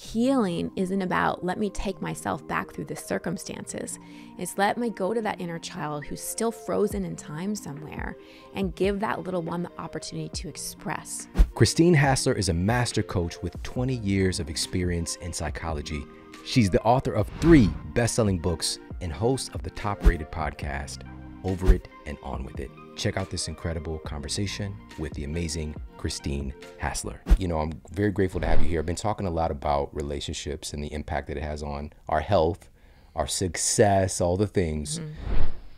healing isn't about let me take myself back through the circumstances. It's let me go to that inner child who's still frozen in time somewhere and give that little one the opportunity to express. Christine Hassler is a master coach with 20 years of experience in psychology. She's the author of three best selling books and host of the top rated podcast, Over It and On With It. Check out this incredible conversation with the amazing Christine Hassler. You know, I'm very grateful to have you here. I've been talking a lot about relationships and the impact that it has on our health, our success, all the things. Mm-hmm.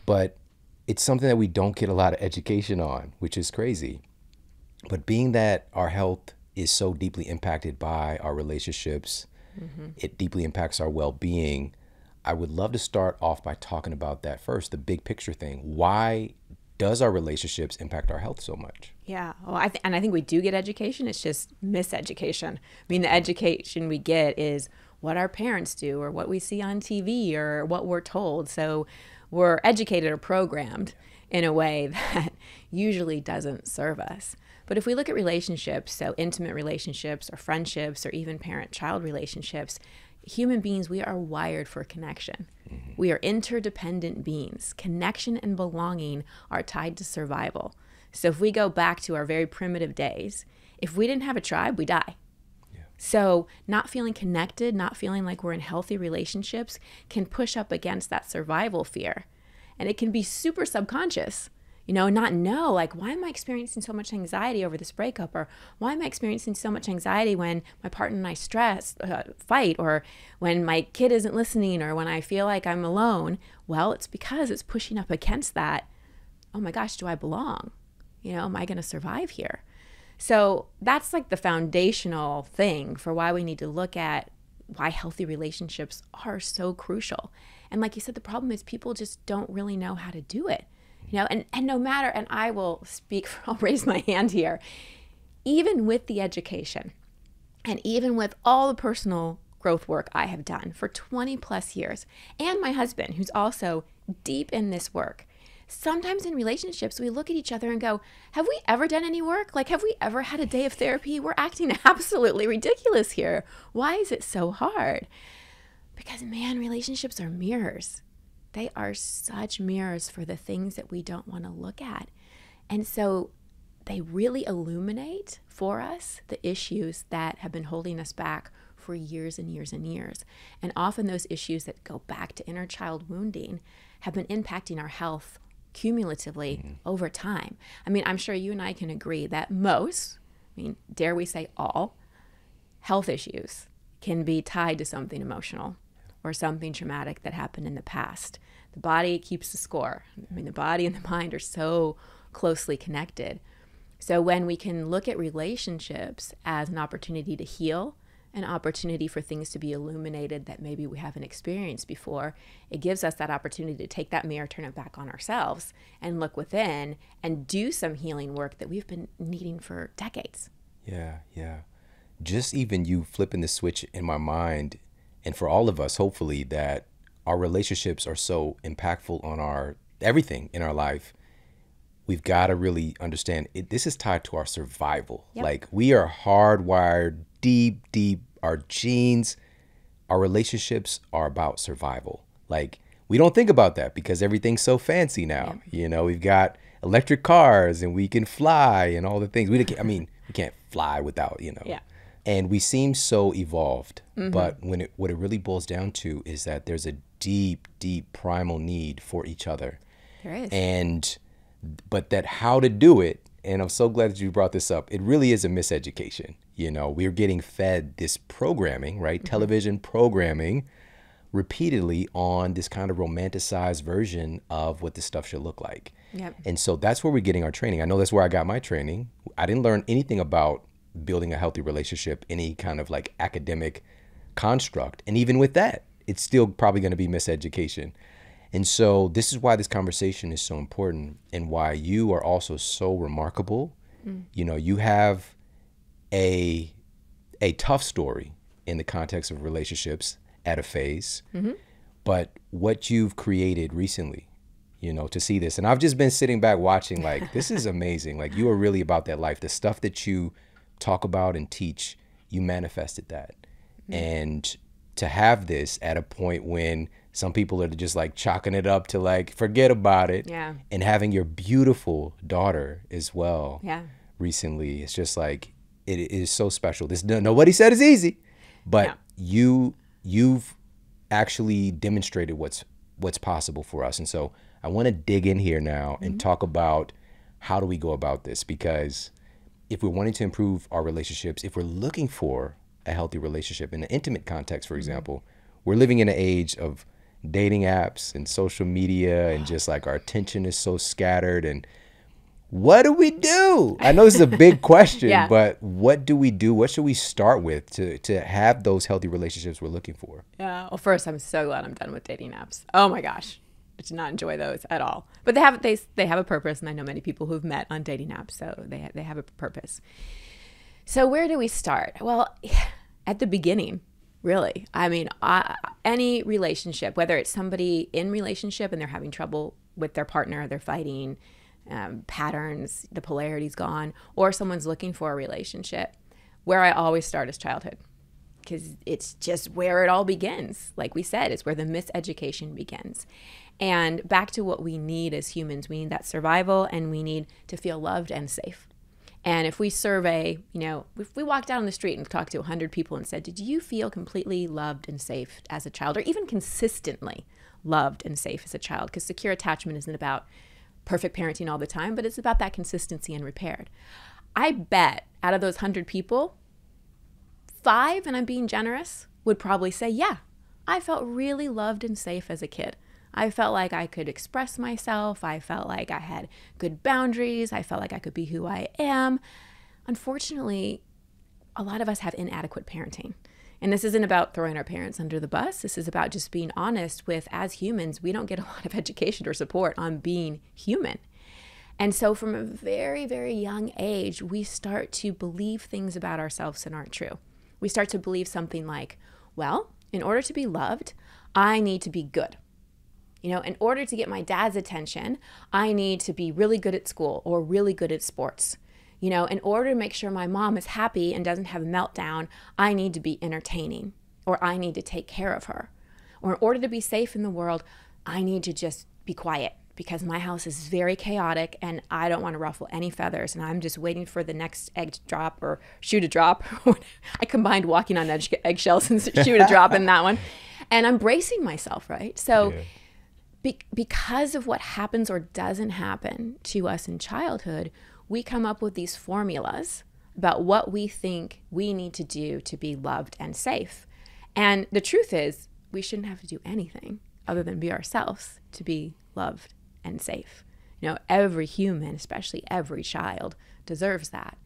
But it's something that we don't get a lot of education on, which is crazy. But being that our health is so deeply impacted by our relationships, mm-hmm. it deeply impacts our well being. I would love to start off by talking about that first, the big picture thing. Why does our relationships impact our health so much? Yeah. Well, I th- and I think we do get education. It's just miseducation. I mean, the education we get is what our parents do or what we see on TV or what we're told. So we're educated or programmed in a way that usually doesn't serve us. But if we look at relationships, so intimate relationships or friendships or even parent child relationships, human beings, we are wired for connection. Mm-hmm. We are interdependent beings. Connection and belonging are tied to survival. So if we go back to our very primitive days, if we didn't have a tribe, we die. Yeah. So, not feeling connected, not feeling like we're in healthy relationships can push up against that survival fear. And it can be super subconscious you know, not know, like, why am I experiencing so much anxiety over this breakup? Or why am I experiencing so much anxiety when my partner and I stress, uh, fight, or when my kid isn't listening, or when I feel like I'm alone? Well, it's because it's pushing up against that. Oh my gosh, do I belong? You know, am I going to survive here? So that's like the foundational thing for why we need to look at why healthy relationships are so crucial. And like you said, the problem is people just don't really know how to do it you know and and no matter and i will speak for i'll raise my hand here even with the education and even with all the personal growth work i have done for 20 plus years and my husband who's also deep in this work sometimes in relationships we look at each other and go have we ever done any work? Like have we ever had a day of therapy? We're acting absolutely ridiculous here. Why is it so hard? Because man relationships are mirrors. They are such mirrors for the things that we don't want to look at. And so they really illuminate for us the issues that have been holding us back for years and years and years. And often those issues that go back to inner child wounding have been impacting our health cumulatively mm-hmm. over time. I mean, I'm sure you and I can agree that most, I mean, dare we say all, health issues can be tied to something emotional or something traumatic that happened in the past. The body keeps the score. I mean, the body and the mind are so closely connected. So when we can look at relationships as an opportunity to heal, an opportunity for things to be illuminated that maybe we haven't experienced before, it gives us that opportunity to take that mirror, turn it back on ourselves, and look within and do some healing work that we've been needing for decades. Yeah, yeah. Just even you flipping the switch in my mind and for all of us, hopefully, that our relationships are so impactful on our everything in our life. We've got to really understand it, this is tied to our survival. Yep. Like we are hardwired deep, deep. Our genes, our relationships are about survival. Like we don't think about that because everything's so fancy now. Yep. You know, we've got electric cars and we can fly and all the things. We I mean, we can't fly without you know. Yeah and we seem so evolved mm-hmm. but when it what it really boils down to is that there's a deep deep primal need for each other there is and but that how to do it and i'm so glad that you brought this up it really is a miseducation you know we're getting fed this programming right mm-hmm. television programming repeatedly on this kind of romanticized version of what this stuff should look like yep. and so that's where we're getting our training i know that's where i got my training i didn't learn anything about building a healthy relationship, any kind of like academic construct. And even with that, it's still probably going to be miseducation. And so this is why this conversation is so important and why you are also so remarkable. Mm. You know, you have a a tough story in the context of relationships at a phase. Mm-hmm. But what you've created recently, you know, to see this. And I've just been sitting back watching like this is amazing. Like you are really about that life. The stuff that you talk about and teach, you manifested that. and to have this at a point when some people are just like chalking it up to like forget about it Yeah. and having your beautiful daughter as well Yeah. recently it's just like it is so special. This nobody said it's easy but Yeah. you you've actually demonstrated what's what's possible for us. And so i want to dig in here now and mm-hmm. talk about how do we go about this? Because if we're wanting to improve our relationships if we're looking for a healthy relationship in an intimate context for mm-hmm. example we're living in an age of dating apps and social media and ah. just like our attention is so scattered and what do we do? I know this is a big question, Yeah. but what do we do? What should we start with to to have those healthy relationships we're looking for? Yeah. Well, first, I'm so glad I'm done with dating apps. Oh my gosh, I did not enjoy those at all. But they have they they have a purpose, and I know many people who've met on dating apps, so they they have a purpose. So where do we start? Well, at the beginning, really. I mean, I, any relationship, whether it's somebody in relationship and they're having trouble with their partner, they're fighting, um, patterns, the polarity's gone, or someone's looking for a relationship, where I always start is childhood because it's just where it all begins. Like we said, it's where the miseducation begins. And back to what we need as humans, we need that survival and we need to feel loved and safe. And if we survey, you know, if we walked down the street and talked to 100 people and said, Did you feel completely loved and safe as a child, or even consistently loved and safe as a child? Because secure attachment isn't about perfect parenting all the time, but it's about that consistency and repaired. I bet out of those 100 people, five, and I'm being generous, would probably say, Yeah, I felt really loved and safe as a kid. I felt like I could express myself. I felt like I had good boundaries. I felt like I could be who I am. Unfortunately, a lot of us have inadequate parenting. And this isn't about throwing our parents under the bus. This is about just being honest with, as humans, we don't get a lot of education or support on being human. And so, from a very, very young age, we start to believe things about ourselves that aren't true. We start to believe something like, well, in order to be loved, I need to be good. You know, in order to get my dad's attention, I need to be really good at school or really good at sports. You know, in order to make sure my mom is happy and doesn't have a meltdown, I need to be entertaining or I need to take care of her. Or in order to be safe in the world, I need to just be quiet because my house is very chaotic and I don't want to ruffle any feathers and I'm just waiting for the next egg to drop or shoe to drop. I combined walking on egg- eggshells and shoe to drop in that one. And I'm bracing myself, right? So Yeah. be- because of what happens or doesn't happen to us in childhood, we come up with these formulas about what we think we need to do to be loved and safe. And the truth is, we shouldn't have to do anything other than be ourselves to be loved and safe. You know, every human, especially every child, deserves that.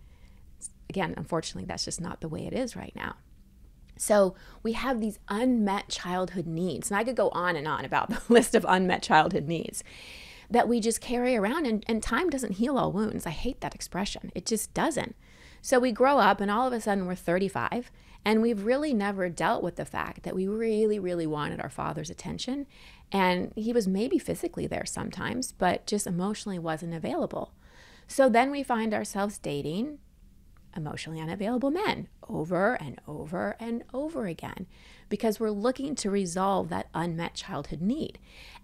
Again, unfortunately, that's just not the way it is right now. So we have these unmet childhood needs. And I could go on and on about the list of unmet childhood needs that we just carry around. And, and time doesn't heal all wounds. I hate that expression. It just doesn't. So we grow up and all of a sudden we're 35 and we've really never dealt with the fact that we really, really wanted our father's attention. And he was maybe physically there sometimes, but just emotionally wasn't available. So then we find ourselves dating emotionally unavailable men over and over and over again because we're looking to resolve that unmet childhood need.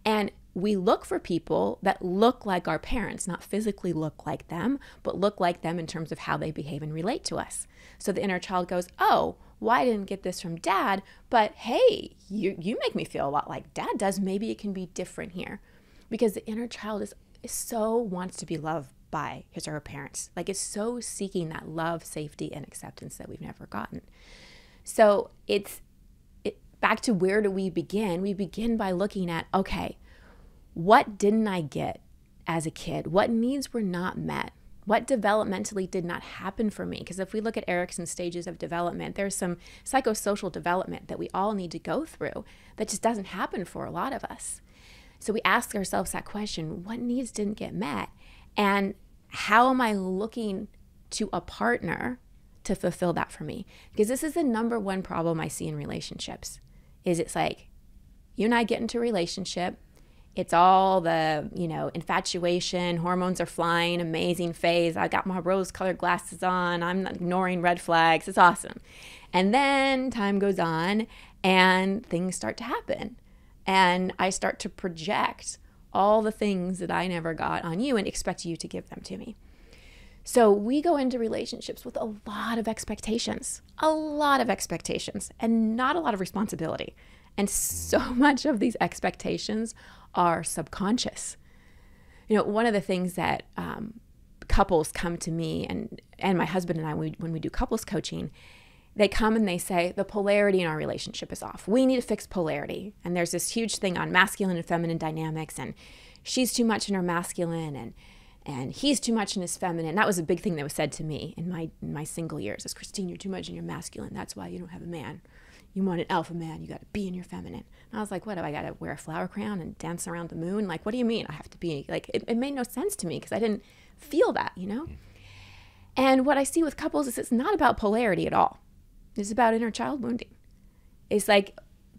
And we look for people that look like our parents, not physically look like them, but look like them in terms of how they behave and relate to us. So the inner child goes, Oh, well, didn't get this from dad, but hey, you, you make me feel a lot like dad does. Maybe it can be different here. Because the inner child is, is so wants to be loved by his or her parents. Like it's so seeking that love, safety, and acceptance that we've never gotten. So it's it, back to where do we begin? We begin by looking at okay, what didn't I get as a kid? What needs were not met? What developmentally did not happen for me? Because if we look at Erikson's stages of development, there's some psychosocial development that we all need to go through that just doesn't happen for a lot of us. So we ask ourselves that question what needs didn't get met? And how am I looking to a partner to fulfill that for me? Because this is the number one problem I see in relationships. Is it's like you and I get into a relationship it's all the, you know, infatuation, hormones are flying, amazing phase. I got my rose colored glasses on, I'm ignoring red flags. It's awesome. And then time goes on and things start to happen. And I start to project all the things that I never got on you and expect you to give them to me. So we go into relationships with a lot of expectations, a lot of expectations, and not a lot of responsibility. And so much of these expectations are subconscious. You know, one of the things that um, couples come to me and and my husband and I we, when we do couples coaching, they come and they say the polarity in our relationship is off. We need to fix polarity. And there's this huge thing on masculine and feminine dynamics and she's too much in her masculine and and he's too much in his feminine. That was a big thing that was said to me in my in my single years. Is Christine, you're too much in your masculine. That's why you don't have a man. You want an alpha man. You got to be in your feminine. And I was like, what? Do I got to wear a flower crown and dance around the moon? Like, what do you mean? I have to be like? It, it made no sense to me because I didn't feel that, you know. And what I see with couples is it's not about polarity at all. It's about inner child wounding. It's like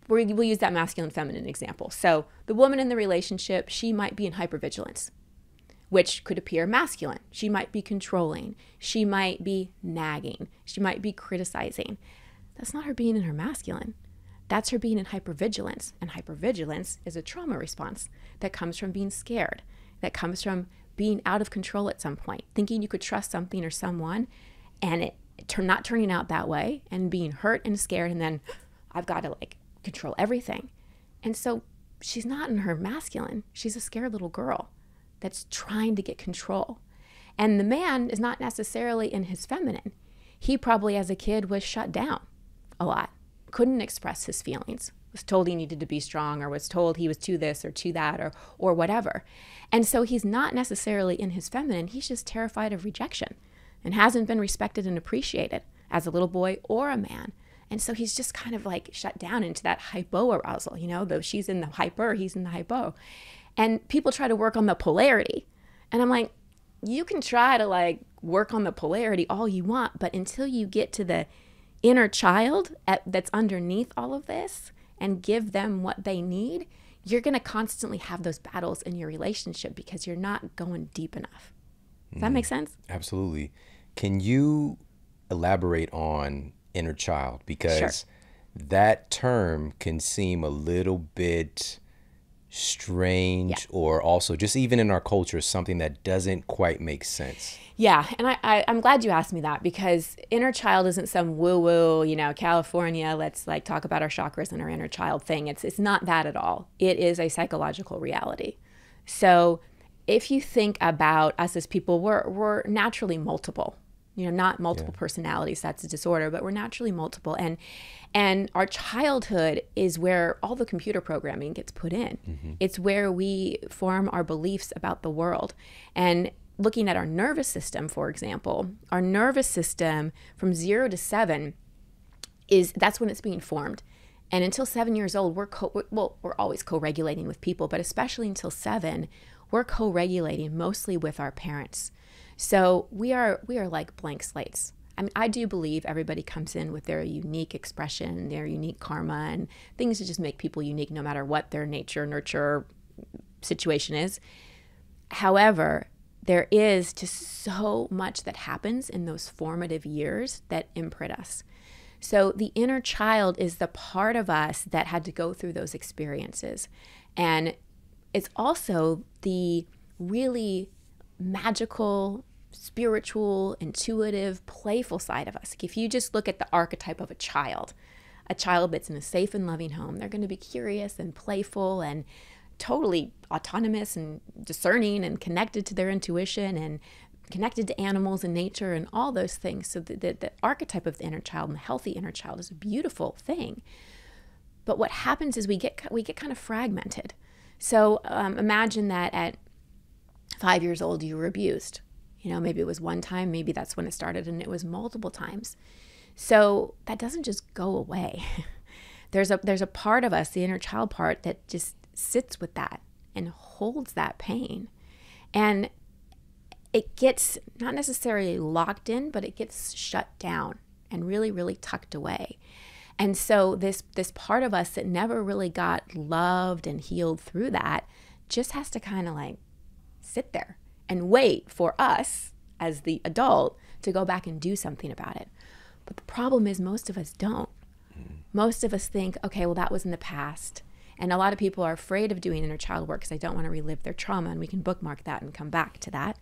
we'll use that masculine feminine example. So the woman in the relationship, she might be in hypervigilance which could appear masculine. She might be controlling. She might be nagging. She might be criticizing. That's not her being in her masculine. That's her being in hypervigilance. And hypervigilance is a trauma response that comes from being scared, that comes from being out of control at some point, thinking you could trust something or someone and it not turning out that way and being hurt and scared. And then I've got to like control everything. And so she's not in her masculine. She's a scared little girl that's trying to get control. And the man is not necessarily in his feminine. He probably, as a kid, was shut down a lot, couldn't express his feelings, was told he needed to be strong, or was told he was to this or to that, or, or whatever. And so he's not necessarily in his feminine. He's just terrified of rejection and hasn't been respected and appreciated as a little boy or a man. And so he's just kind of like shut down into that hypo arousal, you know, though she's in the hyper, he's in the hypo. And people try to work on the polarity. And I'm like, you can try to like work on the polarity all you want, but until you get to the inner child at, that's underneath all of this and give them what they need, you're going to constantly have those battles in your relationship because you're not going deep enough. Does that make mm. sense? Absolutely. Can you elaborate on inner child? Because sure. that term can seem a little bit strange yeah. or also just even in our culture something that doesn't quite make sense. Yeah and I, I am glad you asked me that because inner child isn't some woo woo you know california let's like talk about our chakras and our inner child thing. It's it's not that at all. It is a psychological reality. So if you think about us as people we're we're naturally multiple. You know not multiple yeah. personalities that's a disorder but we're naturally multiple. And and our childhood is where all the computer programming gets put in mm-hmm. it's where we form our beliefs about the world and looking at our nervous system for example our nervous system from 0 to 7 is that's when it's being formed and until 7 years old we're co- well we're always co-regulating with people but especially until 7 we're co-regulating mostly with our parents so we are we are like blank slates. I mean, I do believe everybody comes in with their unique expression, their unique karma, and things to just make people unique no matter what their nature, nurture situation is. However, there is just so much that happens in those formative years that imprint us. So the inner child is the part of us that had to go through those experiences. And it's also the really magical, spiritual, intuitive, playful side of us. If you just look at the archetype of a child, a child that's in a safe and loving home, they're going to be curious and playful and totally autonomous and discerning and connected to their intuition and connected to animals and nature and all those things. So the, the, the archetype of the inner child and the healthy inner child is a beautiful thing. But what happens is we get we get kind of fragmented. So um, imagine that at five years old, you were abused. You know, maybe it was one time, maybe that's when it started, and it was multiple times. So that doesn't just go away. there's a there's a part of us, the inner child part, that just sits with that and holds that pain. And it gets not necessarily locked in, but it gets shut down and really, really tucked away. And so this this part of us that never really got loved and healed through that just has to kind of like sit there and wait for us as the adult to go back and do something about it. But the problem is, most of us don't. Most of us think, okay, well, that was in the past. And a lot of people are afraid of doing inner child work because they don't want to relive their trauma, and we can bookmark that and come back to that.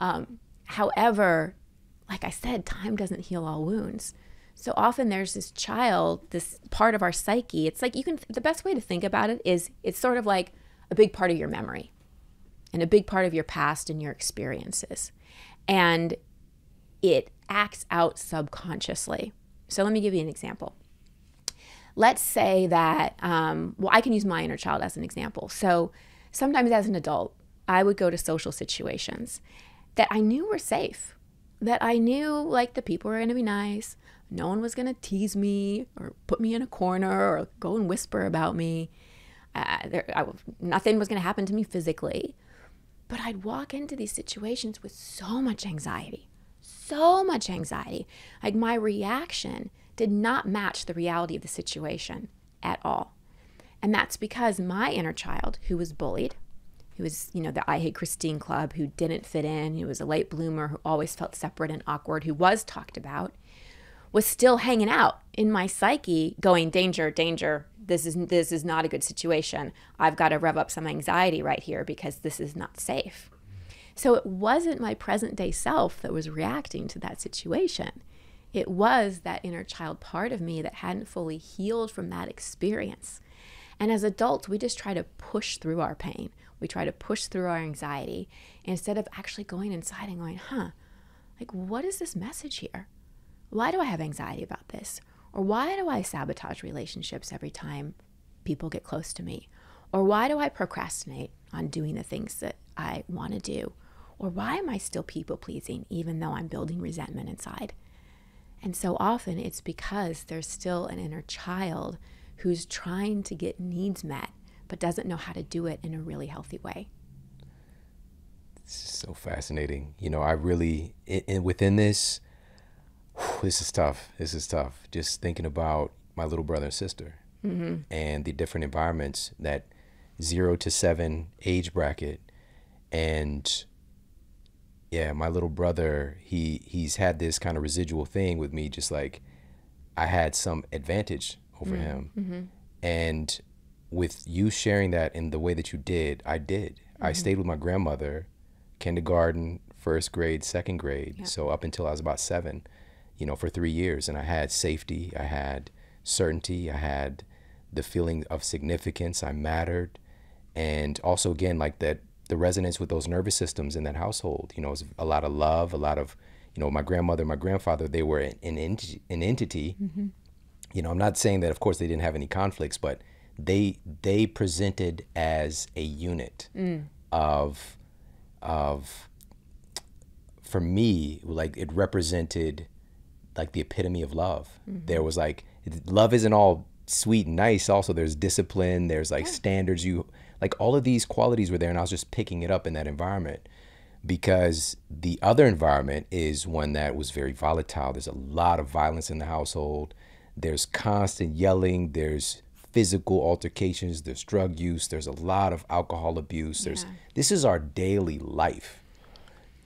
Um, however, like I said, time doesn't heal all wounds. So often there's this child, this part of our psyche. It's like you can, the best way to think about it is it's sort of like a big part of your memory and a big part of your past and your experiences. And it acts out subconsciously. So let me give you an example. Let's say that, um, well, I can use my inner child as an example. So sometimes as an adult, I would go to social situations that I knew were safe, that I knew like the people were going to be nice, no one was going to tease me or put me in a corner or go and whisper about me. Uh, there, I, nothing was going to happen to me physically. But I'd walk into these situations with so much anxiety, so much anxiety. Like my reaction did not match the reality of the situation at all. And that's because my inner child, who was bullied, who was, you know, the I Hate Christine Club, who didn't fit in, who was a late bloomer, who always felt separate and awkward, who was talked about, was still hanging out in my psyche going danger danger. This is this is not a good situation. I've got to rev up some anxiety right here because this is not safe. So it wasn't my present day self that was reacting to that situation. It was that inner child part of me that hadn't fully healed from that experience. And as adults we just try to push through our pain. We try to push through our anxiety instead of actually going inside and going huh like what is this message here? Why do I have anxiety about this? Or why do I sabotage relationships every time people get close to me? Or why do I procrastinate on doing the things that I want to do? Or why am I still people pleasing even though I'm building resentment inside? And so often it's because there's still an inner child who's trying to get needs met but doesn't know how to do it in a really healthy way. So fascinating. You know, I really, in, within this, this is tough. This is tough. Just thinking about my little brother and sister mm-hmm. and the different environments that zero to seven age bracket. And yeah, my little brother, he he's had this kind of residual thing with me, just like I had some advantage over mm-hmm. him. Mm-hmm. And with you sharing that in the way that you did, I did. I mm-hmm. stayed with my grandmother, kindergarten, first grade, second grade. Yeah. So up until I was about seven you know, for three years. And I had safety, I had certainty, I had the feeling of significance, I mattered. And also, again, like that, the resonance with those nervous systems in that household, you know, it was a lot of love, a lot of, you know, my grandmother, my grandfather, they were an, an, an entity. Mm-hmm. You know, I'm not saying that, of course, they didn't have any conflicts, but they they presented as a unit mm. of of for me like it represented like the epitome of love. Mm-hmm. There was like love isn't all sweet and nice. Also, there's discipline. There's like yeah. standards. You like all of these qualities were there, and I was just picking it up in that environment because the other environment is one that was very volatile. There's a lot of violence in the household. There's constant yelling. There's physical altercations. There's drug use. There's a lot of alcohol abuse. There's yeah. this is our daily life,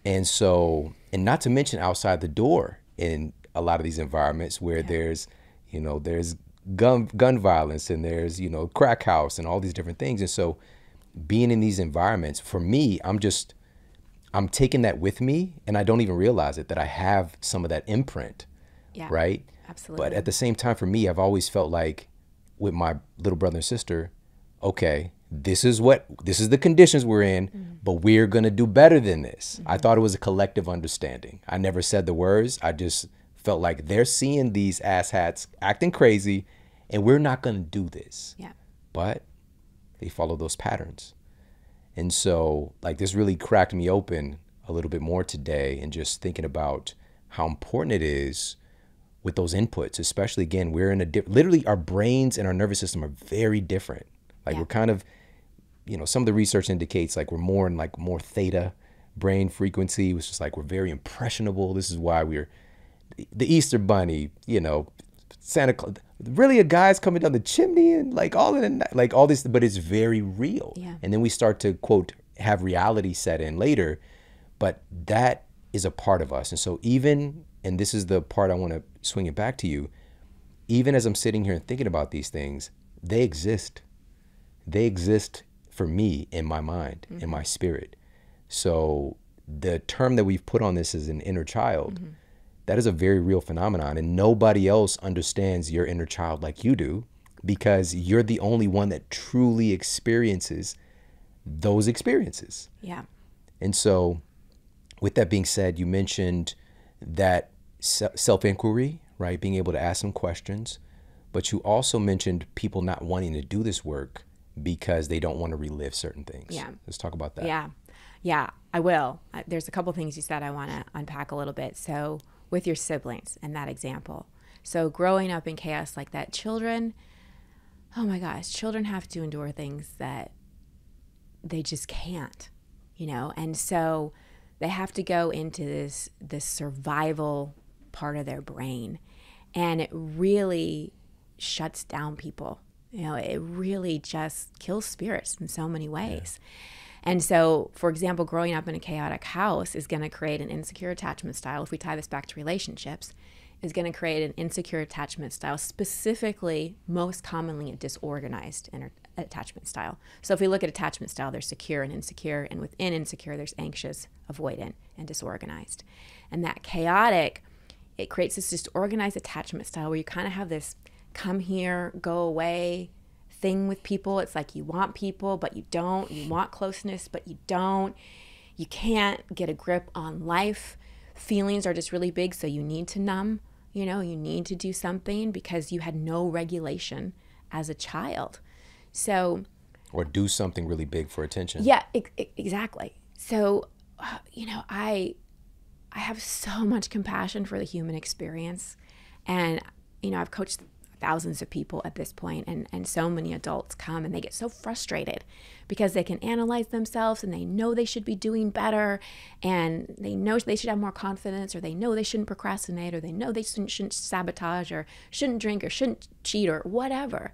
and so and not to mention outside the door in a lot of these environments where yeah. there's, you know, there's gun gun violence and there's you know crack house and all these different things. And so, being in these environments for me, I'm just I'm taking that with me, and I don't even realize it that I have some of that imprint. Yeah. Right. Absolutely. But at the same time, for me, I've always felt like with my little brother and sister, okay, this is what this is the conditions we're in, mm-hmm. but we're gonna do better than this. Mm-hmm. I thought it was a collective understanding. I never said the words. I just felt like they're seeing these asshats acting crazy and we're not going to do this. Yeah. But they follow those patterns. And so, like, this really cracked me open a little bit more today and just thinking about how important it is with those inputs, especially again, we're in a di- literally our brains and our nervous system are very different. Like, yeah. we're kind of, you know, some of the research indicates like we're more in like more theta brain frequency, which is like we're very impressionable. This is why we're the Easter Bunny, you know, Santa Claus, really a guy's coming down the chimney and like all of the like all this, but it's very real. Yeah. And then we start to quote have reality set in later, but that is a part of us. And so even and this is the part I want to swing it back to you. Even as I'm sitting here and thinking about these things, they exist. They exist for me in my mind, in mm-hmm. my spirit. So the term that we've put on this is an inner child. Mm-hmm. That is a very real phenomenon, and nobody else understands your inner child like you do because you're the only one that truly experiences those experiences. Yeah. And so, with that being said, you mentioned that self inquiry, right? Being able to ask some questions. But you also mentioned people not wanting to do this work because they don't want to relive certain things. Yeah. Let's talk about that. Yeah. Yeah, I will. There's a couple things you said I want to unpack a little bit. So, with your siblings and that example. So, growing up in chaos like that, children, oh my gosh, children have to endure things that they just can't, you know? And so they have to go into this this survival part of their brain and it really shuts down people. You know, it really just kills spirits in so many ways. And so, for example, growing up in a chaotic house is going to create an insecure attachment style. If we tie this back to relationships, is going to create an insecure attachment style, specifically, most commonly, a disorganized inter- attachment style. So, if we look at attachment style, there's secure and insecure, and within insecure, there's anxious, avoidant, and disorganized. And that chaotic, it creates this disorganized attachment style where you kind of have this come here, go away thing with people. It's like you want people, but you don't. You want closeness, but you don't. You can't get a grip on life. Feelings are just really big, so you need to numb. You know, you need to do something because you had no regulation as a child. So, Or do something really big for attention. yeah, ex- ex- exactly. So, uh, you know, I I have so much compassion for the human experience, and you know, I've coached thousands of people at this point, and and so many adults come and they get so frustrated because they can analyze themselves and they know they should be doing better, and they know they should have more confidence, or they know they shouldn't procrastinate, or they know they shouldn't, shouldn't sabotage, or shouldn't drink, or shouldn't cheat, or whatever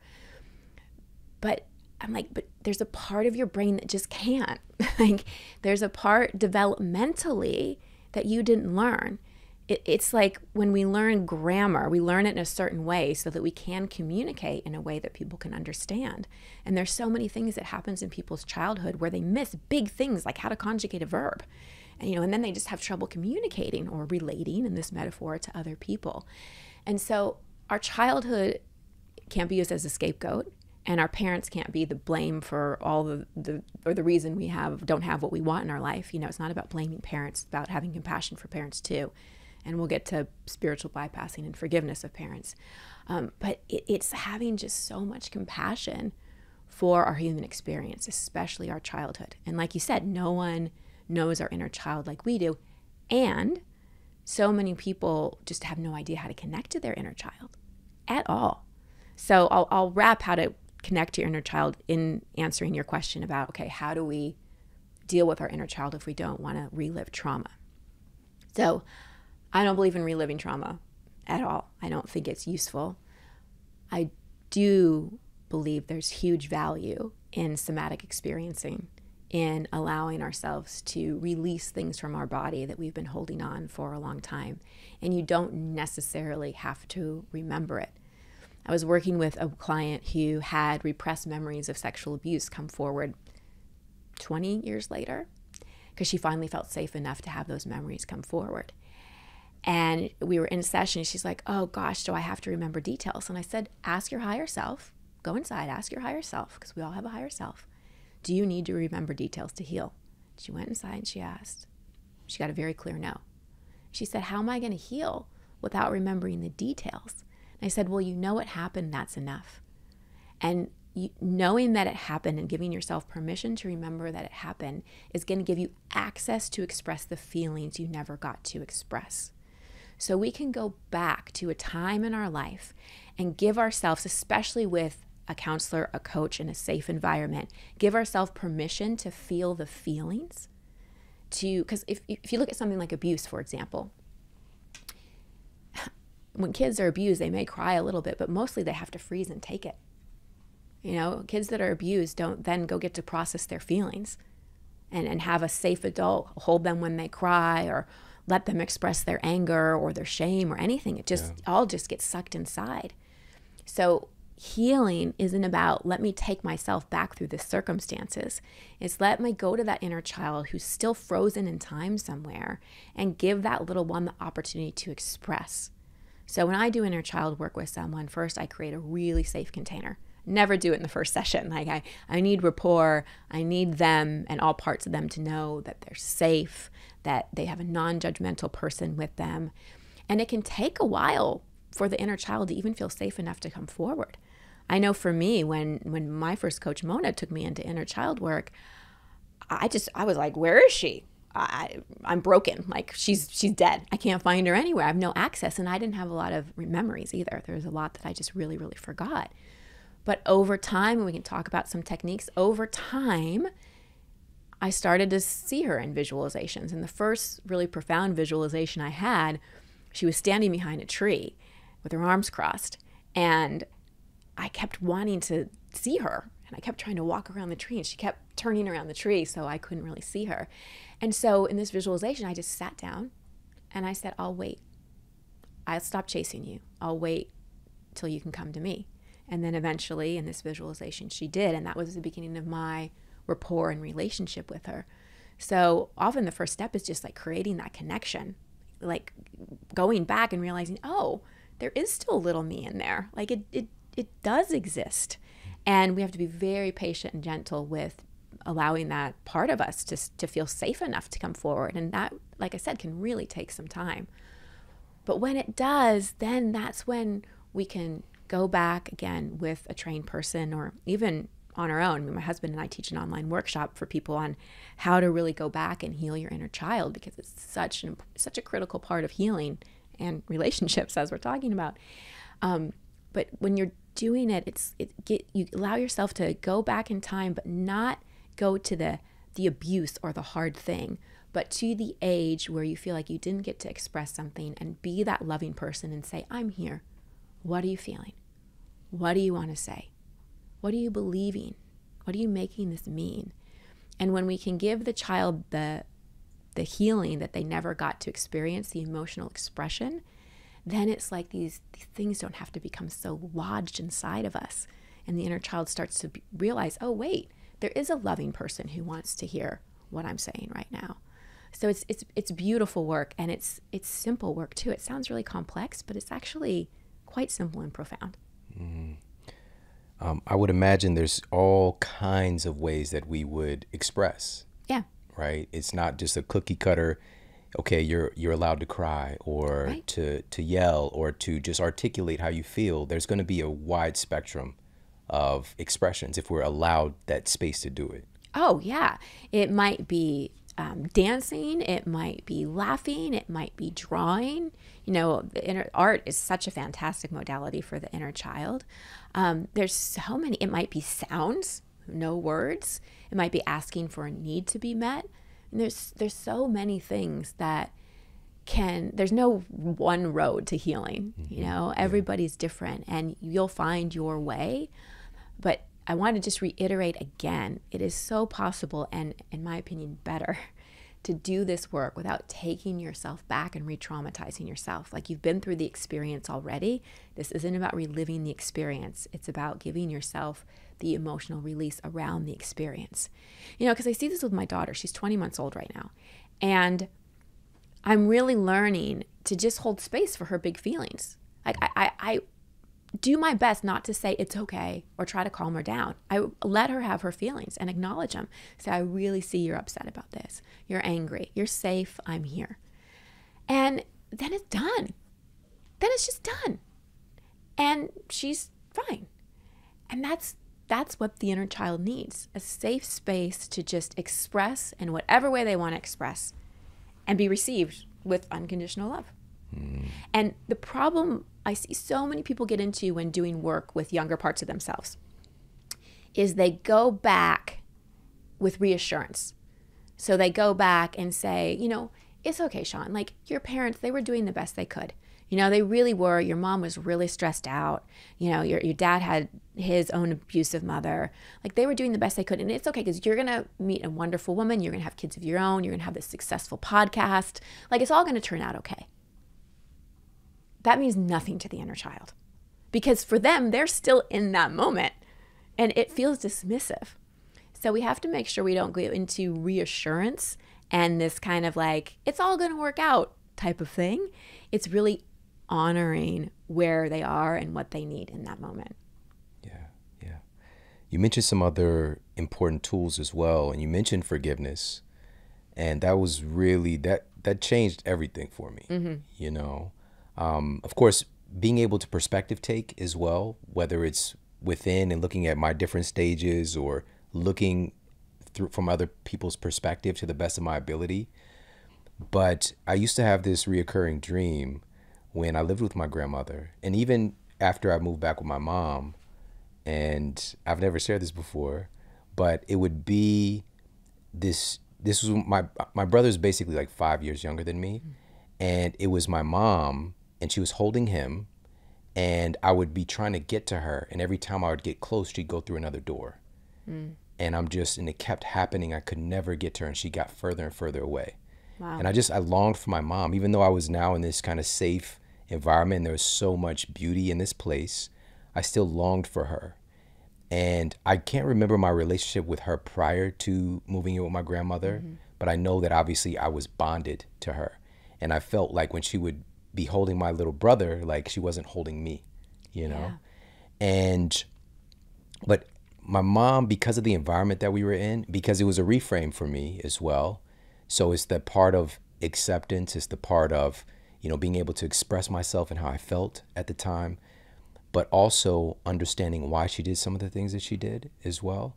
but I'm like, but there's a part of your brain that just can't. like, there's a part developmentally that you didn't learn. It, it's like when we learn grammar, we learn it in a certain way so that we can communicate in a way that people can understand. And there's so many things that happens in people's childhood where they miss big things like how to conjugate a verb. And you know, and then they just have trouble communicating or relating in this metaphor to other people. And so our childhood can't be used as a scapegoat and our parents can't be the blame for all the, the or the reason we have don't have what we want in our life you know it's not about blaming parents it's about having compassion for parents too and we'll get to spiritual bypassing and forgiveness of parents. Um, but it, it's having just so much compassion for our human experience especially our childhood. And like you said no one knows our inner child like we do. And so many people just have no idea how to connect to their inner child at all. So I'll, I'll wrap how to connect to your inner child in answering your question about okay, how do we deal with our inner child if we don't want to relive trauma? So I don't believe in reliving trauma at all. I don't think it's useful. I do believe there's huge value in somatic experiencing, in allowing ourselves to release things from our body that we've been holding on for a long time. And you don't necessarily have to remember it. I was working with a client who had repressed memories of sexual abuse come forward 20 years later because she finally felt safe enough to have those memories come forward. And we were in session. She's like, Oh gosh, do I have to remember details? And I said, Ask your higher self. Go inside, ask your higher self, because we all have a higher self. Do you need to remember details to heal? She went inside and she asked. She got a very clear no. She said, How am I going to heal without remembering the details? And I said, Well, you know what happened. That's enough. And you, knowing that it happened and giving yourself permission to remember that it happened is going to give you access to express the feelings you never got to express. So we can go back to a time in our life and give ourselves, especially with a counselor, a coach, in a safe environment, give ourselves permission to feel the feelings. To because if if you look at something like abuse, for example, when kids are abused, they may cry a little bit, but mostly they have to freeze and take it. You know, kids that are abused don't then go get to process their feelings and, and have a safe adult hold them when they cry or let them express their anger or their shame or anything. It just yeah. all just gets sucked inside. So healing isn't about let me take myself back through the circumstances. It's let me go to that inner child who's still frozen in time somewhere and give that little one the opportunity to express. So when I do inner child work with someone, first I create a really safe container. Never do it in the first session. Like I, I need rapport. I need them and all parts of them to know that they're safe, that they have a non-judgmental person with them. And it can take a while for the inner child to even feel safe enough to come forward. I know for me, when when my first coach Mona took me into inner child work, I just I was like, where is she? I, I'm broken. Like she's she's dead. I can't find her anywhere. I have no access, and I didn't have a lot of memories either. There was a lot that I just really really forgot. But over time, and we can talk about some techniques. Over time, I started to see her in visualizations. And the first really profound visualization I had, she was standing behind a tree with her arms crossed, and I kept wanting to see her. And I kept trying to walk around the tree, and she kept turning around the tree, so I couldn't really see her. And so in this visualization, I just sat down and I said, I'll wait. I'll stop chasing you. I'll wait till you can come to me. And then eventually, in this visualization, she did. And that was the beginning of my rapport and relationship with her. So often the first step is just like creating that connection, like going back and realizing, oh, there is still a little me in there. Like it, it, it does exist. And we have to be very patient and gentle with allowing that part of us to, to feel safe enough to come forward. And that, like I said, can really take some time. But when it does, then that's when we can go back again with a trained person or even on our own. My husband and I teach an online workshop for people on how to really go back and heal your inner child because it's such an such a critical part of healing and relationships as we're talking about. Um, but when you're doing it, it's it get you allow yourself to go back in time, but not go to the the abuse or the hard thing, but to the age where you feel like you didn't get to express something and be that loving person and say, I'm here. What are you feeling? What do you want to say? What are you believing? What are you making this mean? And when we can give the child the the healing that they never got to experience, the emotional expression, then it's like these, these things don't have to become so lodged inside of us. And the inner child starts to be, realize, oh, wait, there is a loving person who wants to hear what I'm saying right now. So it's it's it's beautiful work and it's it's simple work too. It sounds really complex, but it's actually quite simple and profound. Mm. Um, I would imagine there's all kinds of ways that we would express. Yeah. Right. It's not just a cookie cutter. Okay, you're you're allowed to cry or right. to to yell or to just articulate how you feel. There's going to be a wide spectrum of expressions if we're allowed that space to do it. Oh, yeah. It might be um, dancing, it might be laughing, it might be drawing. You know, the inner art is such a fantastic modality for the inner child. Um, there's so many, it might be sounds, no words, it might be asking for a need to be met. And there's there's so many things that can there's no one road to healing you mm-hmm. know everybody's different and you'll find your way but I want to just reiterate again it is so possible and, in my opinion, better to do this work without taking yourself back and re traumatizing yourself. Like you've been through the experience already. This isn't about reliving the experience, it's about giving yourself the emotional release around the experience. You know, because I see this with my daughter. She's 20 months old right now. And I'm really learning to just hold space for her big feelings. Like I, I, I do my best not to say it's okay or try to calm her down. I let her have her feelings and acknowledge them. Say, I really see you're upset about this. You're angry. You're safe. I'm here. And then it's done. Then it's just done. And she's fine. And that's that's what the inner child needs a safe space to just express in whatever way they want to express and be received with unconditional love. Mm. And the problem I see so many people get into when doing work with younger parts of themselves is they go back with reassurance. So they go back and say, you know, it's okay, Shawn. Like your parents, they were doing the best they could. You know, they really were. Your mom was really stressed out. You know, your, your dad had his own abusive mother. Like they were doing the best they could. And it's okay because you're going to meet a wonderful woman. You're going to have kids of your own. You're going to have this successful podcast. Like it's all going to turn out okay. That means nothing to the inner child because for them, they're still in that moment and it feels dismissive. So we have to make sure we don't go into reassurance and this kind of like, it's all going to work out type of thing. It's really honoring where they are and what they need in that moment. Yeah, yeah. You mentioned some other important tools as well, and you mentioned forgiveness, and that was really that that changed everything for me. Mm-hmm. You know, um, of course, being able to perspective take as well, whether it's within and looking at my different stages or looking through from other people's perspective to the best of my ability. But I used to have this reoccurring dream when I lived with my grandmother, and even after I moved back with my mom, and I've never shared this before, but it would be this. This was my my brother's basically like five years younger than me, and it was my mom, and she was holding him, and I would be trying to get to her, and every time I would get close, she'd go through another door, mm. and I'm just, and it kept happening. I could never get to her, and she got further and further away. Wow. And I just I longed for my mom, even though I was now in this kind of safe environment. and There was so much beauty in this place. I still longed for her. And I can't remember my relationship with her prior to moving in with my grandmother, mm-hmm. but I know that obviously I was bonded to her. And I felt like when she would be holding my little brother, like she wasn't holding me, you know? Yeah. And, but my mom, because of the environment that we were in, because it was a reframe for me as well. So it's the part of acceptance, it's the part of you know, being able to express myself and how I felt at the time, but also understanding why she did some of the things that she did as well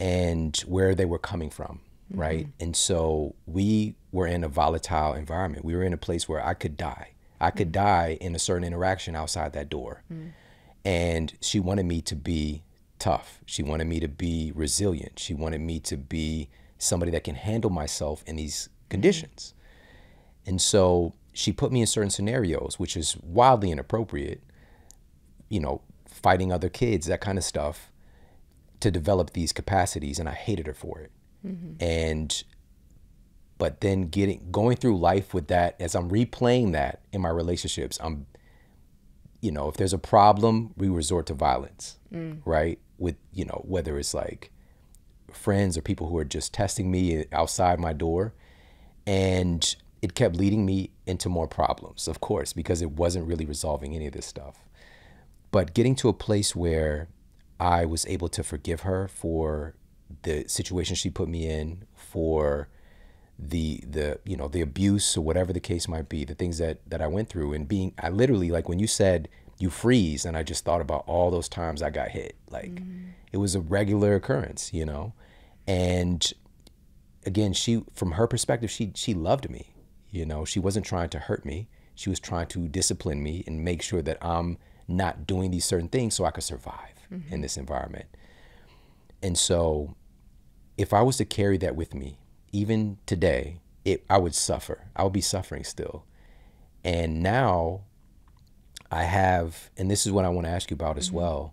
and where they were coming from, mm-hmm. right? And so we were in a volatile environment. We were in a place where I could die. I could mm-hmm. die in a certain interaction outside that door. Mm-hmm. And she wanted me to be tough. She wanted me to be resilient. She wanted me to be somebody that can handle myself in these conditions. And so she put me in certain scenarios, which is wildly inappropriate, you know, fighting other kids, that kind of stuff, to develop these capacities. And I hated her for it. Mm-hmm. And, but then getting, going through life with that, as I'm replaying that in my relationships, I'm, you know, if there's a problem, we resort to violence, mm. right? With, you know, whether it's like friends or people who are just testing me outside my door. And it kept leading me into more problems, of course, because it wasn't really resolving any of this stuff. But getting to a place where I was able to forgive her for the situation she put me in, for the the you know the abuse or whatever the case might be, the things that that I went through, and being I literally like when you said you freeze, and I just thought about all those times I got hit, like mm. it was a regular occurrence, you know, and again, she from her perspective, she she loved me you know, she wasn't trying to hurt me. She was trying to discipline me and make sure that I'm not doing these certain things so I could survive mm-hmm. in this environment. And so if I was to carry that with me, even today, it I would suffer. I would be suffering still. And now I have, and this is what I want to ask you about mm-hmm. as well,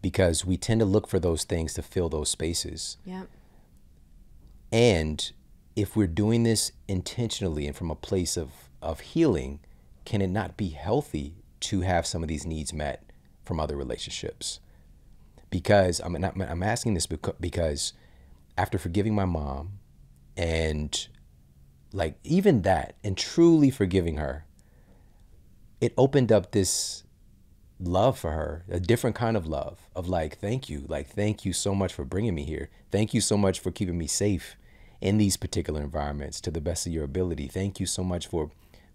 because we tend to look for those things to fill those spaces. Yeah. And if we're doing this intentionally and from a place of, of healing, can it not be healthy to have some of these needs met from other relationships? Because I'm, I'm asking this because after forgiving my mom and like even that and truly forgiving her, it opened up this love for her, a different kind of love of like, thank you. Like, thank you so much for bringing me here. Thank you so much for keeping me safe in these particular environments to the best of your ability. Thank you so much for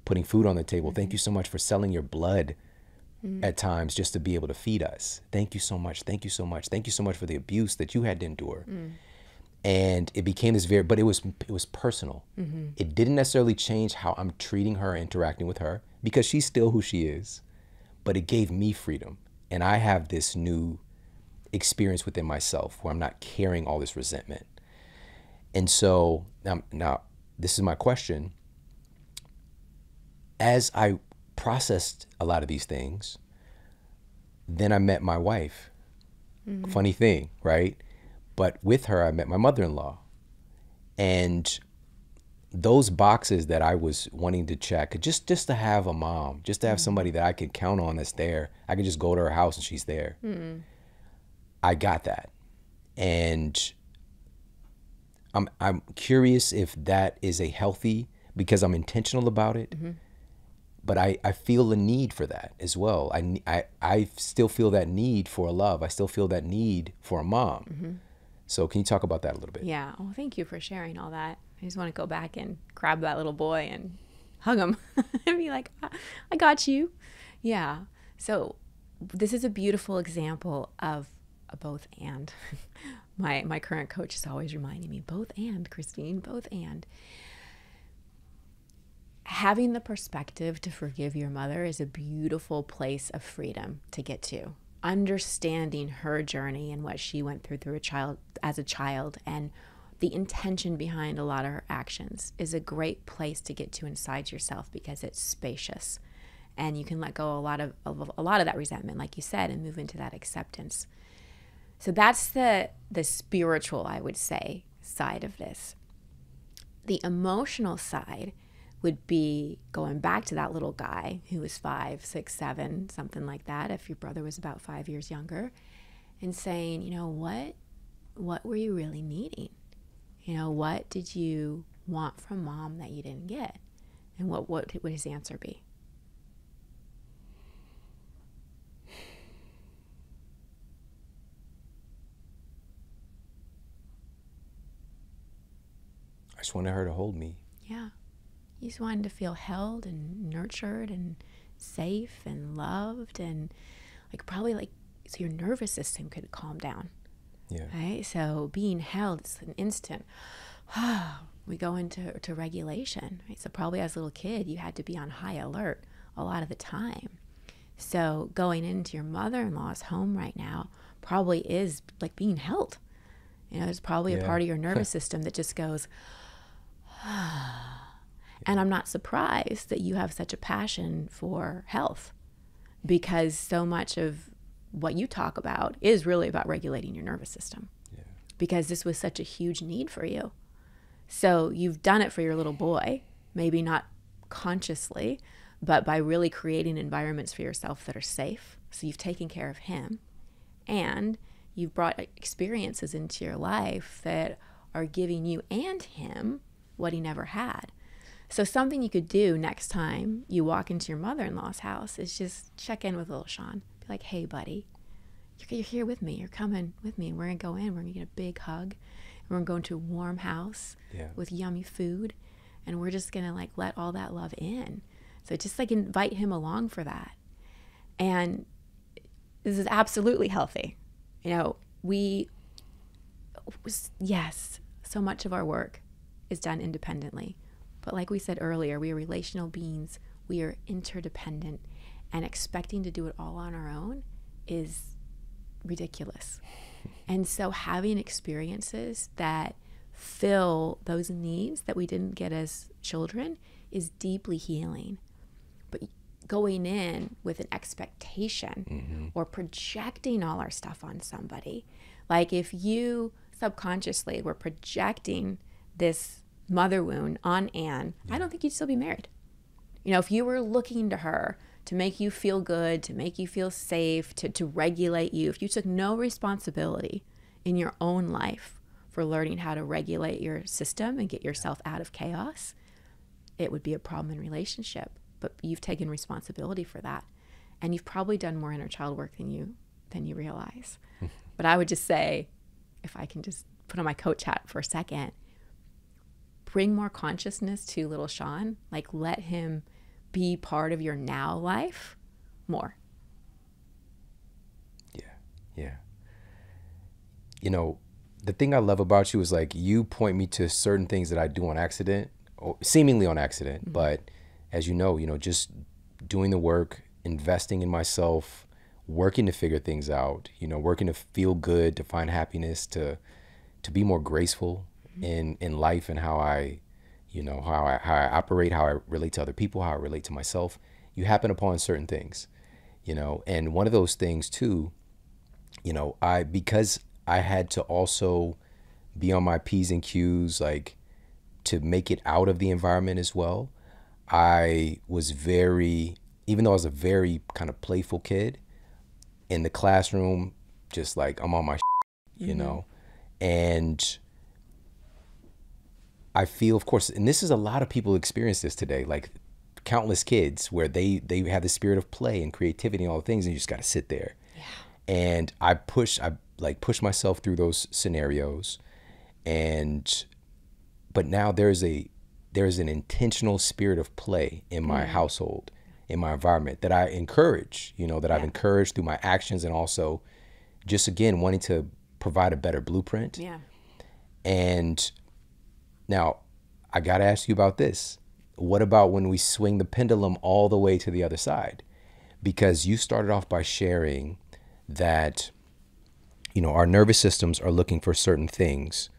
putting food on the table. Mm-hmm. Thank you so much for selling your blood mm-hmm. at times just to be able to feed us. Thank you so much. Thank you so much. Thank you so much for the abuse that you had to endure. Mm. And it became this very, but it was it was personal. Mm-hmm. It didn't necessarily change how I'm treating her, interacting with her, because she's still who she is. But it gave me freedom, and I have this new experience within myself where I'm not carrying all this resentment. And so now, now this is my question. As I processed a lot of these things. Then I met my wife. Funny thing, right? But with her, I met my mother in law. And those boxes that I was wanting to check, just just to have a mom, just to have mm-hmm. somebody that I could count on that's there. I could just go to her house and she's there. Mm-hmm. I got that, and I'm I'm curious if that is a healthy because I'm intentional about it. Mm-hmm. But I, I feel a need for that as well. I, I I still feel that need for a love. I still feel that need for a mom. So can you talk about that a little bit? Yeah. Well, thank you for sharing all that. I just want to go back and grab that little boy and hug him and be like, "I- got you. Yeah. So this is a beautiful example of a both and. my my current coach is always reminding me both and Christine, both and. Having the perspective to forgive your mother is a beautiful place of freedom to get to. Understanding her journey and what she went through through a child as a child and the intention behind a lot of her actions is a great place to get to inside yourself because it's spacious. And you can let go a lot of, of a lot of that resentment like you said and move into that acceptance. So that's the the spiritual i would say side of this. The emotional side would be going back to that little guy who was five six seven something like that if your brother was about five years younger and saying you know what what were you really needing you know, what did you want from mom that you didn't get? And what, what would his answer be? I just wanted her to hold me. Yeah. You just wanted to feel held and nurtured and safe and loved and like probably like so your nervous system could calm down. Yeah. Right? So being held, it's an instant. we go into to regulation. Right? So probably as a little kid, you had to be on high alert a lot of the time. So going into your mother-in-law's home right now probably is like being held. You know, it's probably a part of your nervous system that just goes. And I'm not surprised that you have such a passion for health because so much of what you talk about is really about regulating your nervous system Yeah. because this was such a huge need for you. So you've done it for your little boy, maybe not consciously, but by really creating environments for yourself that are safe. So you've taken care of him and you've brought experiences into your life that are giving you and him what he never had. So something you could do next time you walk into your mother-in-law's house is just check in with little Shawn. Be like, "Hey, buddy, you're, here with me. You're coming with me. We're gonna go in. We're gonna get a big hug. And we're gonna go into a warm house Yeah. with yummy food, and we're just gonna like let all that love in. So just like invite him along for that. And this is absolutely healthy. You know, we yes, so much of our work is done independently. But like we said earlier, we are relational beings. We are interdependent and expecting to do it all on our own is ridiculous. And so having experiences that fill those needs that we didn't get as children is deeply healing. But going in with an expectation mm-hmm. or projecting all our stuff on somebody, like if you subconsciously were projecting this mother wound on Anne, I don't think you'd still be married. You know, if you were looking to her to make you feel good, to make you feel safe, to, to regulate you, if you took no responsibility in your own life for learning how to regulate your system and get yourself out of chaos, it would be a problem in relationship. But you've taken responsibility for that. And you've probably done more inner child work than you than you realize. but I would just say, if I can just put on my coach hat for a second, bring more consciousness to little Shawn. Like let him be part of your now life more. Yeah. Yeah. You know, the thing I love about you is like you point me to certain things that I do on accident, or seemingly on accident, mm-hmm. but as you know, you know, just doing the work, investing in myself, working to figure things out, you know, working to feel good, to find happiness, to to be more graceful in in life and how I, you know, how I how I operate, how I relate to other people, how I relate to myself. you happen upon certain things, you know, and one of those things too, you know, I because I had to also be on my P's and Q's like to make it out of the environment as well. I was very even though I was a very kind of playful kid in the classroom, just like I'm on my, you mm-hmm. know, and I feel, of course, and this is a lot of people experience this today, like countless kids where they they have the spirit of play and creativity and all the things, and you just got to sit there. Yeah. And I push, I like push myself through those scenarios, and but now there's a there's an intentional spirit of play in my mm. household in my environment that I encourage, you know, that yeah. I've encouraged through my actions and also just again wanting to provide a better blueprint. Yeah. And now I got to ask you about this. What about when we swing the pendulum all the way to the other side? Because you started off by sharing that you know, our nervous systems are looking for certain things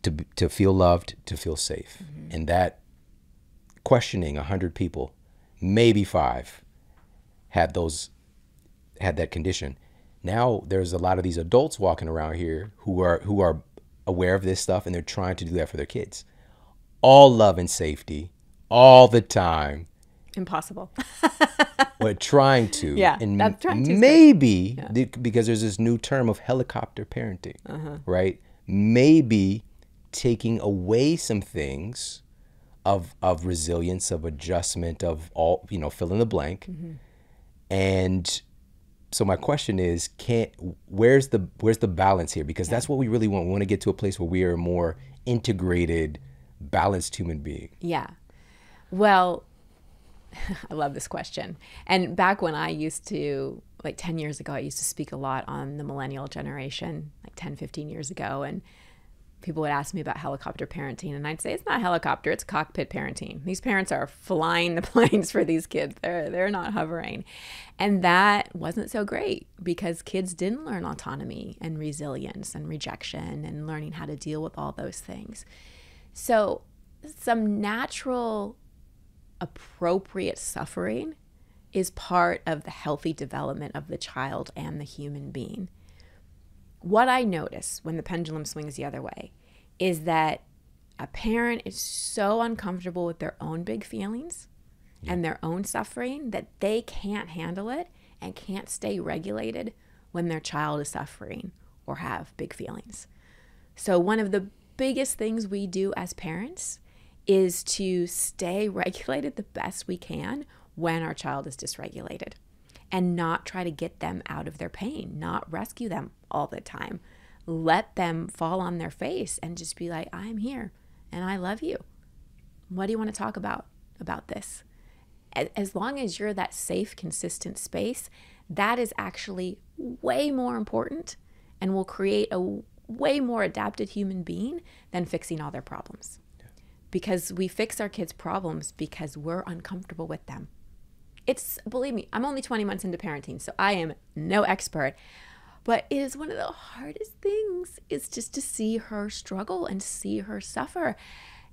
to to feel loved, to feel safe. Mm-hmm. And that questioning 100 people maybe five had those had that condition. Now there's a lot of these adults walking around here who are who are aware of this stuff and they're trying to do that for their kids. All love and safety, all the time. Impossible. We're trying to. Yeah, and that's trying to maybe yeah. because there's this new term of helicopter parenting, uh-huh. right? Maybe taking away some things of of resilience, of adjustment, of all you know, fill in the blank. Mm-hmm. And so my question is, can where's the where's the balance here? Because that's what we really want. We want to get to a place where we are a more integrated, balanced human being. Yeah. Well, I love this question. And back when I used to like 10 years ago, I used to speak a lot on the millennial generation, like 10, 15 years ago. And people would ask me about helicopter parenting and I'd say it's not helicopter, it's cockpit parenting. These parents are flying the planes for these kids. They're they're not hovering. And that wasn't so great because kids didn't learn autonomy and resilience and rejection and learning how to deal with all those things. So some natural appropriate suffering is part of the healthy development of the child and the human being what I notice when the pendulum swings the other way is that a parent is so uncomfortable with their own big feelings yeah. and their own suffering that they can't handle it and can't stay regulated when their child is suffering or have big feelings. So, one of the biggest things we do as parents is to stay regulated the best we can when our child is dysregulated and not try to get them out of their pain, not rescue them all the time. Let them fall on their face and just be like, I'm here and I love you. What do you want to talk about about this? As long as you're that safe, consistent space, that is actually way more important and will create a way more adapted human being than fixing all their problems. Because we fix our kids' problems because we're uncomfortable with them it's believe me, I'm only 20 months into parenting, so I am no expert. But it is one of the hardest things is just to see her struggle and see her suffer.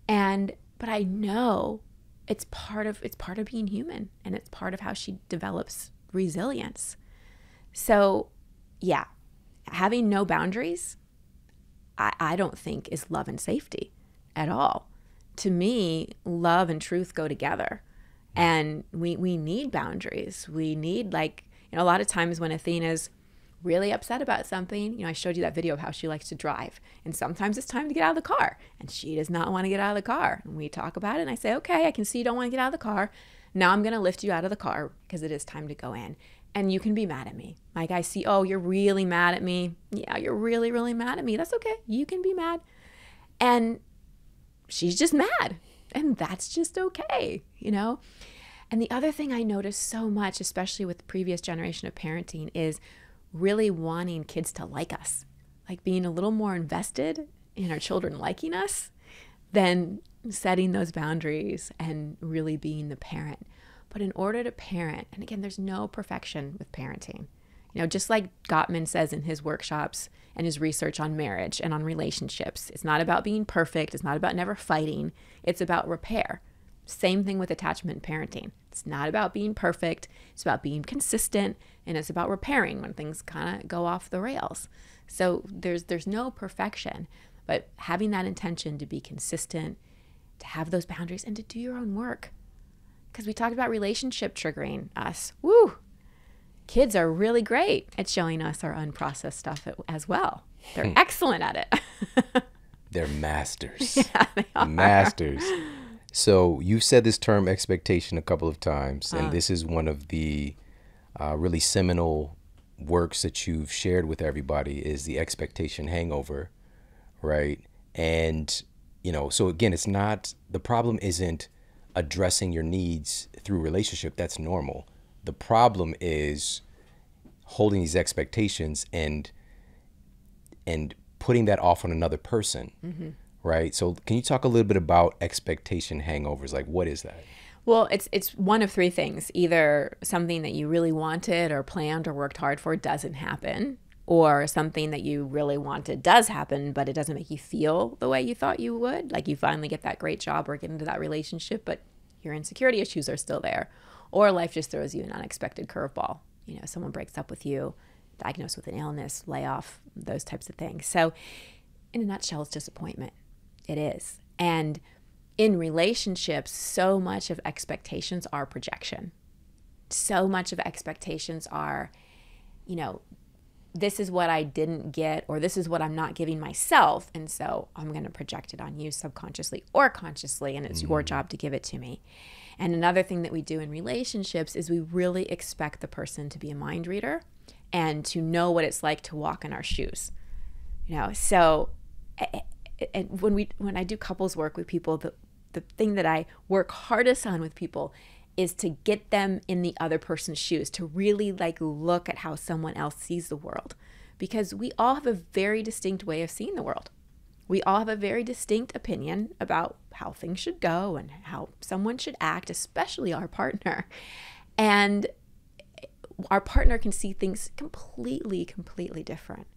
And but I know it's part of it's part of being human and it's part of how she develops resilience. So, yeah, having no boundaries, I, I don't think is love and safety at all. To me, love and truth go together and we we need boundaries we need like you know a lot of times when athena's really upset about something you know i showed you that video of how she likes to drive and sometimes it's time to get out of the car and she does not want to get out of the car. And we talk about it and i say okay i can see you don't want to get out of the car. Now i'm going to lift you out of the car because it is time to go in. And you can be mad at me. Like i see oh you're really mad at me. Yeah you're really really mad at me. That's okay. You can be mad. And she's just mad and that's just okay, you know? And the other thing I noticed so much, especially with the previous generation of parenting, is really wanting kids to like us, like being a little more invested in our children liking us than setting those boundaries and really being the parent. But in order to parent, and again, there's no perfection with parenting. You know, just like Gottman says in his workshops and his research on marriage and on relationships, it's not about being perfect, it's not about never fighting, it's about repair. Same thing with attachment parenting. It's not about being perfect, it's about being consistent and it's about repairing when things kind of go off the rails. So there's there's no perfection, but having that intention to be consistent, to have those boundaries and to do your own work. Cuz we talked about relationship triggering us. Woo. Kids are really great at showing us our unprocessed stuff as well. They're hmm. excellent at it. They're masters. Yeah, they are. Masters. So you've said this term expectation a couple of times, and uh, this is one of the uh, really seminal works that you've shared with everybody is the expectation hangover, right? And you know, so again, it's not the problem isn't addressing your needs through relationship. That's normal. The problem is holding these expectations and and putting that off on another person. Mm-hmm right? So can you talk a little bit about expectation hangovers? Like what is that? Well, it's it's one of three things. Either something that you really wanted or planned or worked hard for doesn't happen, or something that you really wanted does happen, but it doesn't make you feel the way you thought you would. Like you finally get that great job or get into that relationship, but your insecurity issues are still there. Or life just throws you an unexpected curveball. You know, someone breaks up with you, diagnosed with an illness, layoff, those types of things. So, in a nutshell, it's disappointment. It is. And in relationships, so much of expectations are projection. So much of expectations are, you know, this is what I didn't get, or this is what I'm not giving myself. And so I'm going to project it on you subconsciously or consciously, and it's mm-hmm. your job to give it to me. And another thing that we do in relationships is we really expect the person to be a mind reader and to know what it's like to walk in our shoes. You know, so and when we when I do couples work with people, the the thing that I work hardest on with people is to get them in the other person's shoes, to really like look at how someone else sees the world. Because we all have a very distinct way of seeing the world. We all have a very distinct opinion about how things should go and how someone should act, especially our partner. And our partner can see things completely, completely different.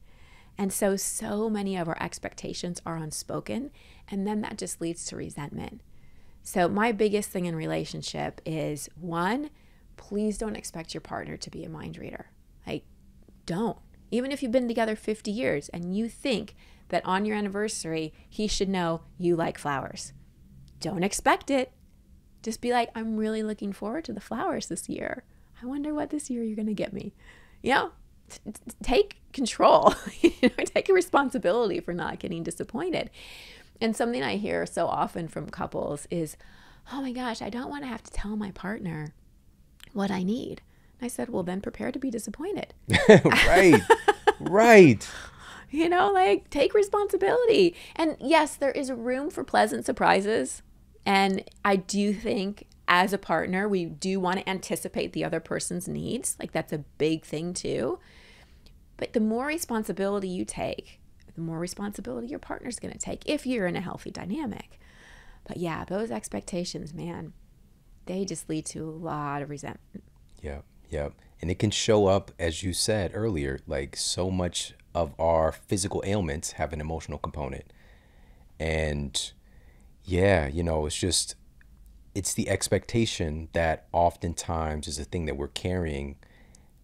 And so, so many of our expectations are unspoken, and then that just leads to resentment. So, my biggest thing in relationship is one, please don't expect your partner to be a mind reader. Like, don't. Even if you've been together 50 years and you think that on your anniversary, he should know you like flowers, don't expect it. Just be like, I'm really looking forward to the flowers this year. I wonder what this year you're going to get me. You know, t- take control, you know, take responsibility for not getting disappointed. And something I hear so often from couples is, oh my gosh, I don't want to have to tell my partner what I need. And I said, well, then prepare to be disappointed. right, right. You know, like take responsibility. And yes, there is room for pleasant surprises. And I do think as a partner, we do want to anticipate the other person's needs. Like that's a big thing too. But the more responsibility you take, the more responsibility your partner's going to take if you're in a healthy dynamic. But yeah, those expectations, man, they just lead to a lot of resentment. Yeah, yeah. And it can show up, as you said earlier, like so much of our physical ailments have an emotional component. And yeah, you know, it's just, it's the expectation that oftentimes is a thing that we're carrying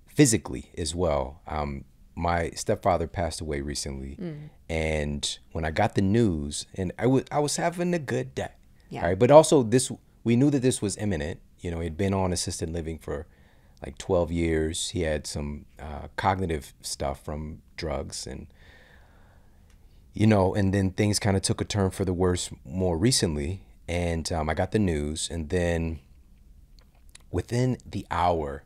physically as well. Um, my stepfather passed away recently, mm. and when I got the news, and I was I was having a good day, yeah. right? But also this, we knew that this was imminent. You know, he'd been on assisted living for like 12 years. He had some uh, cognitive stuff from drugs, and you know, and then things kind of took a turn for the worse more recently. And um, I got the news, and then within the hour,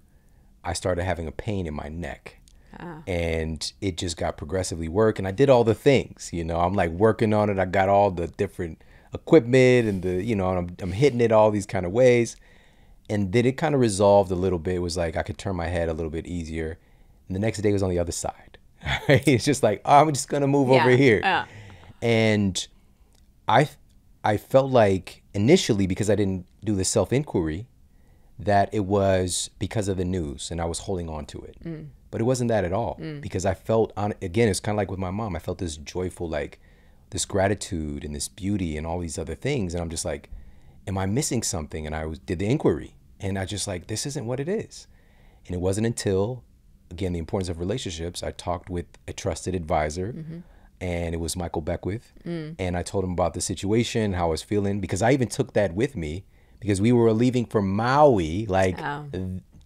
I started having a pain in my neck Ah. And it just got progressively work. And I did all the things, you know, I'm like working on it. I got all the different equipment and the, you know, I'm, I'm hitting it all these kind of ways. And then it kind of resolved a little bit. It was like I could turn my head a little bit easier. And the next day was on the other side. it's just like, oh, I'm just going to move yeah. over here. And I, I felt like initially, because I didn't do the self inquiry, that it was because of the news and I was holding on to it. Mm. But it wasn't that at all mm. because I felt on again it's kind of like with my mom. I felt this joyful like this gratitude and this beauty and all these other things and I'm just like am I missing something? And I was, did the inquiry and I just like, this isn't what it is. And it wasn't until, again, the importance of relationships, I talked with a trusted advisor mm-hmm. and it was Michael Beckwith. Mm. And I told him about the situation, how I was feeling, because I even took that with me because we were leaving for Maui like oh.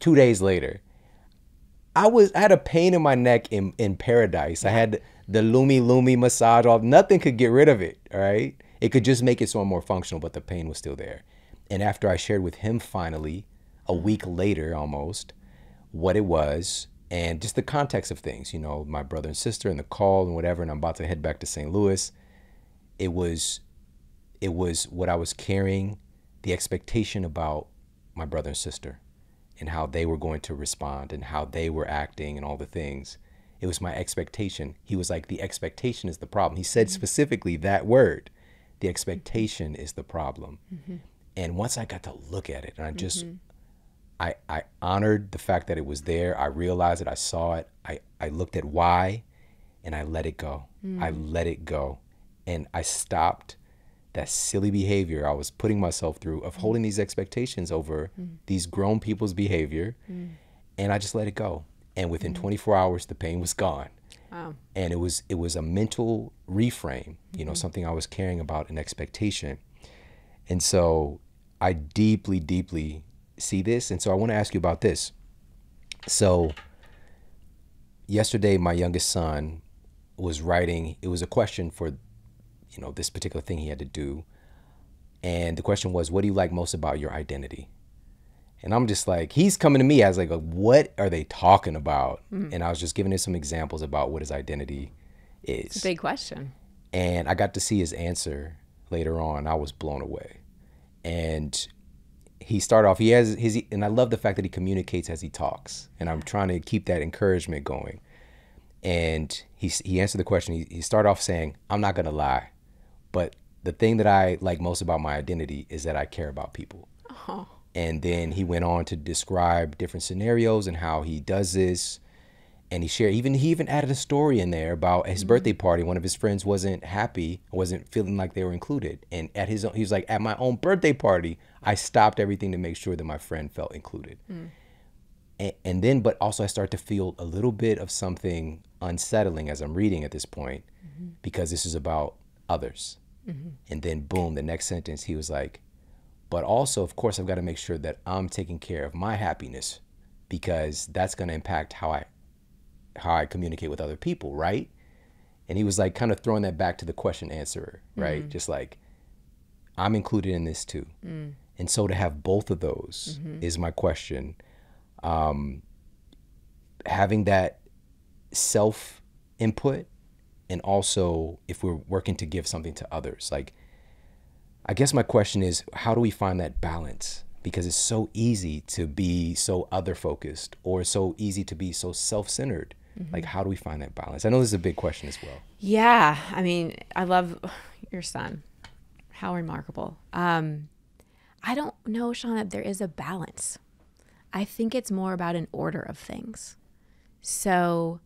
two days later. I was I had a pain in my neck in, in paradise. I had the Lomi Lomi massage off. Nothing could get rid of it. All right. It could just make it so more functional, but the pain was still there. And after I shared with him finally, a week later almost, what it was and just the context of things, you know, my brother and sister and the call and whatever, and I'm about to head back to St. Louis. It was it was what I was carrying, the expectation about my brother and sister and how they were going to respond and how they were acting and all the things. It was my expectation. He was like, the expectation is the problem. He said mm-hmm. specifically that word. The expectation is the problem. Mm-hmm. And once I got to look at it, and I just, mm-hmm. I, I honored the fact that it was there. I realized it. I saw it. I, I looked at why, and I let it go. I mm. let it go. And I stopped that silly behavior I was putting myself through of mm. holding these expectations over mm. these grown people's behavior. Mm. And I just let it go. And within mm. 24 hours, the pain was gone. Wow. And it was it was a mental reframe, you know, mm-hmm. something I was caring about an expectation. And so I deeply, deeply see this. And so I want to ask you about this. So yesterday, my youngest son was writing, it was a question for you know, this particular thing he had to do. And the question was, what do you like most about your identity? And I'm just like, he's coming to me as like, what are they talking about? Mm-hmm. And I was just giving him some examples about what his identity is. Big question. And I got to see his answer later on. I was blown away. And he started off, he has his, and I love the fact that he communicates as he talks. And I'm trying to keep that encouragement going. And he, he answered the question. He, he started off saying, I'm not going to lie. But the thing that I like most about my identity is that I care about people. Oh. And then he went on to describe different scenarios and how he does this. And he shared even he even added a story in there about his mm-hmm. birthday party. One of his friends wasn't happy, wasn't feeling like they were included. And at his own, he was like, at my own birthday party, I stopped everything to make sure that my friend felt included. Mm. And, and, then, but also I start to feel a little bit of something unsettling as I'm reading at this point, mm-hmm. because this is about others. Mm-hmm. And then, boom, the next sentence, he was like, but also, of course, I've got to make sure that I'm taking care of my happiness because that's going to impact how I how I communicate with other people, right? And he was like kind of throwing that back to the question answerer, right? Mm-hmm. Just like I'm included in this too. Mm. And so to have both of those mm-hmm. is my question. Um, having that self input and also if we're working to give something to others. Like i guess my question is how do we find that balance? Because it's so easy to be so other focused or so easy to be so self-centered. Mm-hmm. like how do we find that balance? I know this is a big question as well. Yeah i mean i love your son. How remarkable. Um i don't know Shawn that there is a balance. I think it's more about an order of things. So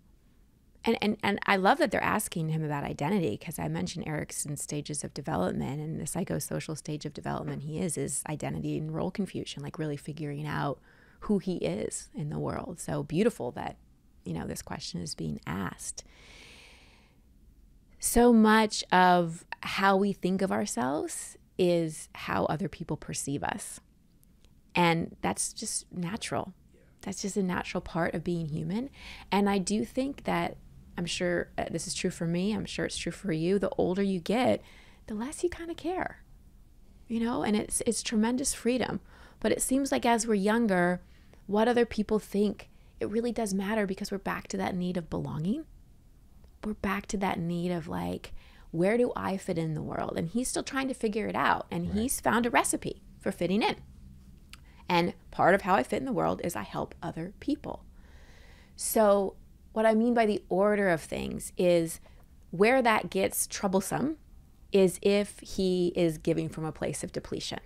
and, and and I love that they're asking him about identity because I mentioned Erikson's stages of development and the psychosocial stage of development he is is identity and role confusion, like really figuring out who he is in the world. So beautiful that you know this question is being asked. So much of how we think of ourselves is how other people perceive us. And that's just natural. That's just a natural part of being human. And I do think that I'm sure uh, this is true for me. I'm sure it's true for you. The older you get, the less you kind of care, you know, and it's, it's tremendous freedom. But it seems like as we're younger, what other people think, it really does matter because we're back to that need of belonging. We're back to that need of like, where do I fit in the world? And he's still trying to figure it out. And right. he's found a recipe for fitting in. And part of how I fit in the world is I help other people. So what I mean by the order of things is where that gets troublesome is if he is giving from a place of depletion.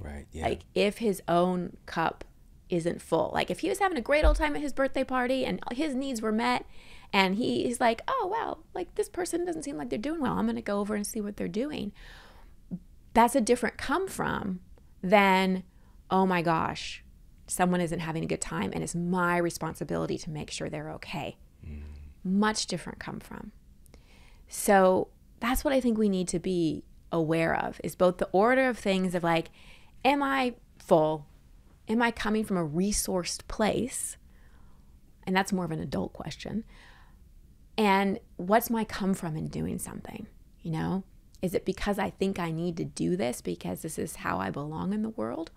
Right. Yeah. Like if his own cup isn't full. Like if he was having a great old time at his birthday party and his needs were met and he, he's like, oh, wow, like this person doesn't seem like they're doing well. I'm going to go over and see what they're doing. That's a different come from than, oh my gosh, someone isn't having a good time and it's my responsibility to make sure they're okay. Much different come from. So that's what I think we need to be aware of is both the order of things of like, am I full? Am I coming from a resourced place? And that's more of an adult question. And what's my come from in doing something? You know, is it because I think I need to do this because this is how I belong in the world?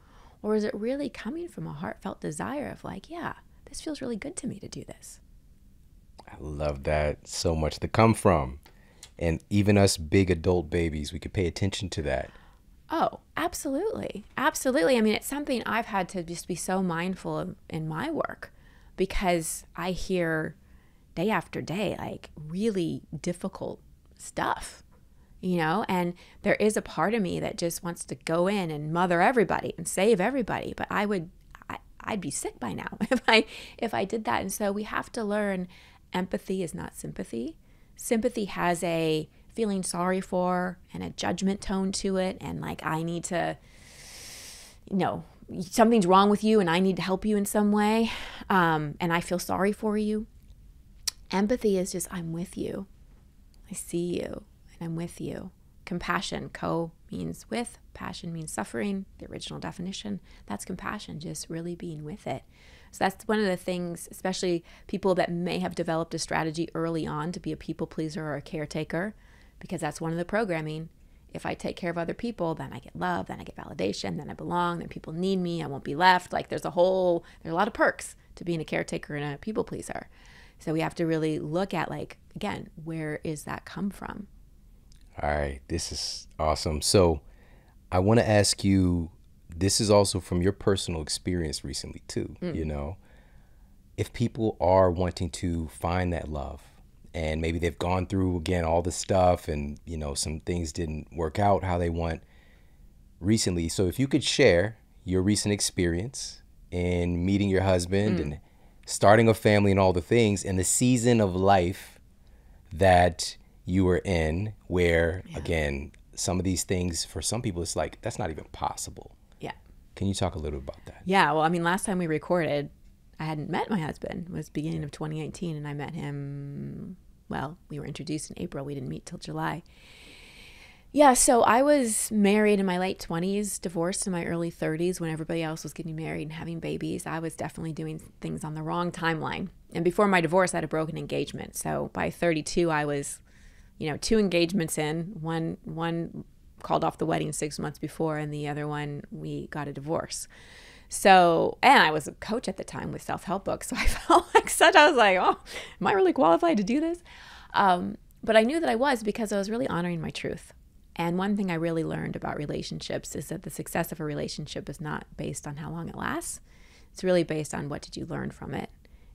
Or is it really coming from a heartfelt desire of like, yeah, this feels really good to me to do this? I love that so much. to come from. And even us big adult babies, we could pay attention to that. Oh, absolutely. Absolutely. I mean, it's something I've had to just be so mindful of in my work because I hear day after day like really difficult stuff you know and there is a part of me that just wants to go in and mother everybody and save everybody but i would I, i'd be sick by now if i if i did that and so we have to learn empathy is not sympathy sympathy has a feeling sorry for and a judgment tone to it and like i need to you know something's wrong with you and i need to help you in some way um, and i feel sorry for you empathy is just i'm with you i see you and I'm with you. Compassion, co means with, passion means suffering, the original definition. That's compassion, just really being with it. So that's one of the things, especially people that may have developed a strategy early on to be a people pleaser or a caretaker, because that's one of the programming. If I take care of other people, then I get love, then I get validation, then I belong, then people need me, I won't be left. Like there's a whole, there's a lot of perks to being a caretaker and a people pleaser. So we have to really look at, like, again, where is that come from? All right, this is awesome. So, I want to ask you this is also from your personal experience recently, too. Mm. You know, if people are wanting to find that love and maybe they've gone through again all the stuff and, you know, some things didn't work out how they want recently. So, if you could share your recent experience in meeting your husband mm. and starting a family and all the things and the season of life that you were in where yeah. again some of these things for some people it's like that's not even possible can you talk a little bit about that yeah well i mean last time we recorded i hadn't met my husband it was beginning of 2018 and i met him well we were introduced in april we didn't meet till july yeah, so I was married in my late 20s, divorced in my early 30s when everybody else was getting married and having babies. I was definitely doing things on the wrong timeline. And before my divorce, I had a broken engagement. So by 32, I was you know, two engagements in. One one called off the wedding six months before, and the other one we got a divorce. So, and I was a coach at the time with self help books, so I felt like such. I was like, oh, am I really qualified to do this? Um, but I knew that I was because I was really honoring my truth. And one thing I really learned about relationships is that the success of a relationship is not based on how long it lasts. It's really based on what did you learn from it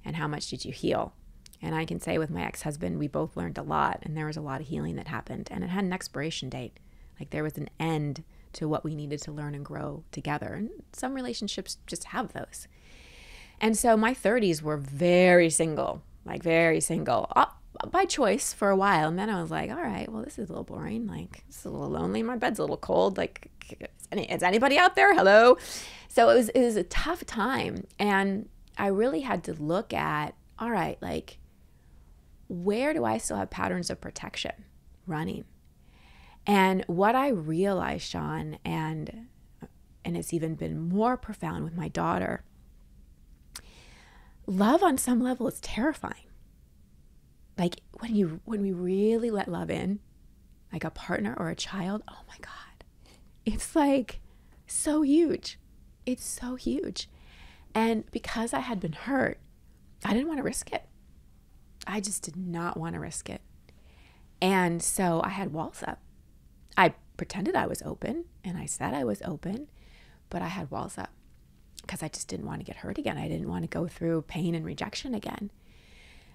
and how much did you heal. And I can say with my ex husband, we both learned a lot, and there was a lot of healing that happened. And it had an expiration date. Like there was an end to what we needed to learn and grow together. And some relationships just have those. And so my 30s were very single, like very single, uh, by choice for a while. And then I was like, all right, well, this is a little boring. Like, it's a little lonely. My bed's a little cold. Like, is anybody out there? Hello. So it was, it was a tough time. And I really had to look at, all right, like, where do I still have patterns of protection running? And what I realized, Shawn, and and it's even been more profound with my daughter, love on some level is terrifying. Like when you when we really let love in, like a partner or a child, oh my God. It's like so huge. It's so huge. And because I had been hurt, I didn't want to risk it. I just did not want to risk it. And so I had walls up. I pretended I was open and I said I was open, but I had walls up because I just didn't want to get hurt again. I didn't want to go through pain and rejection again.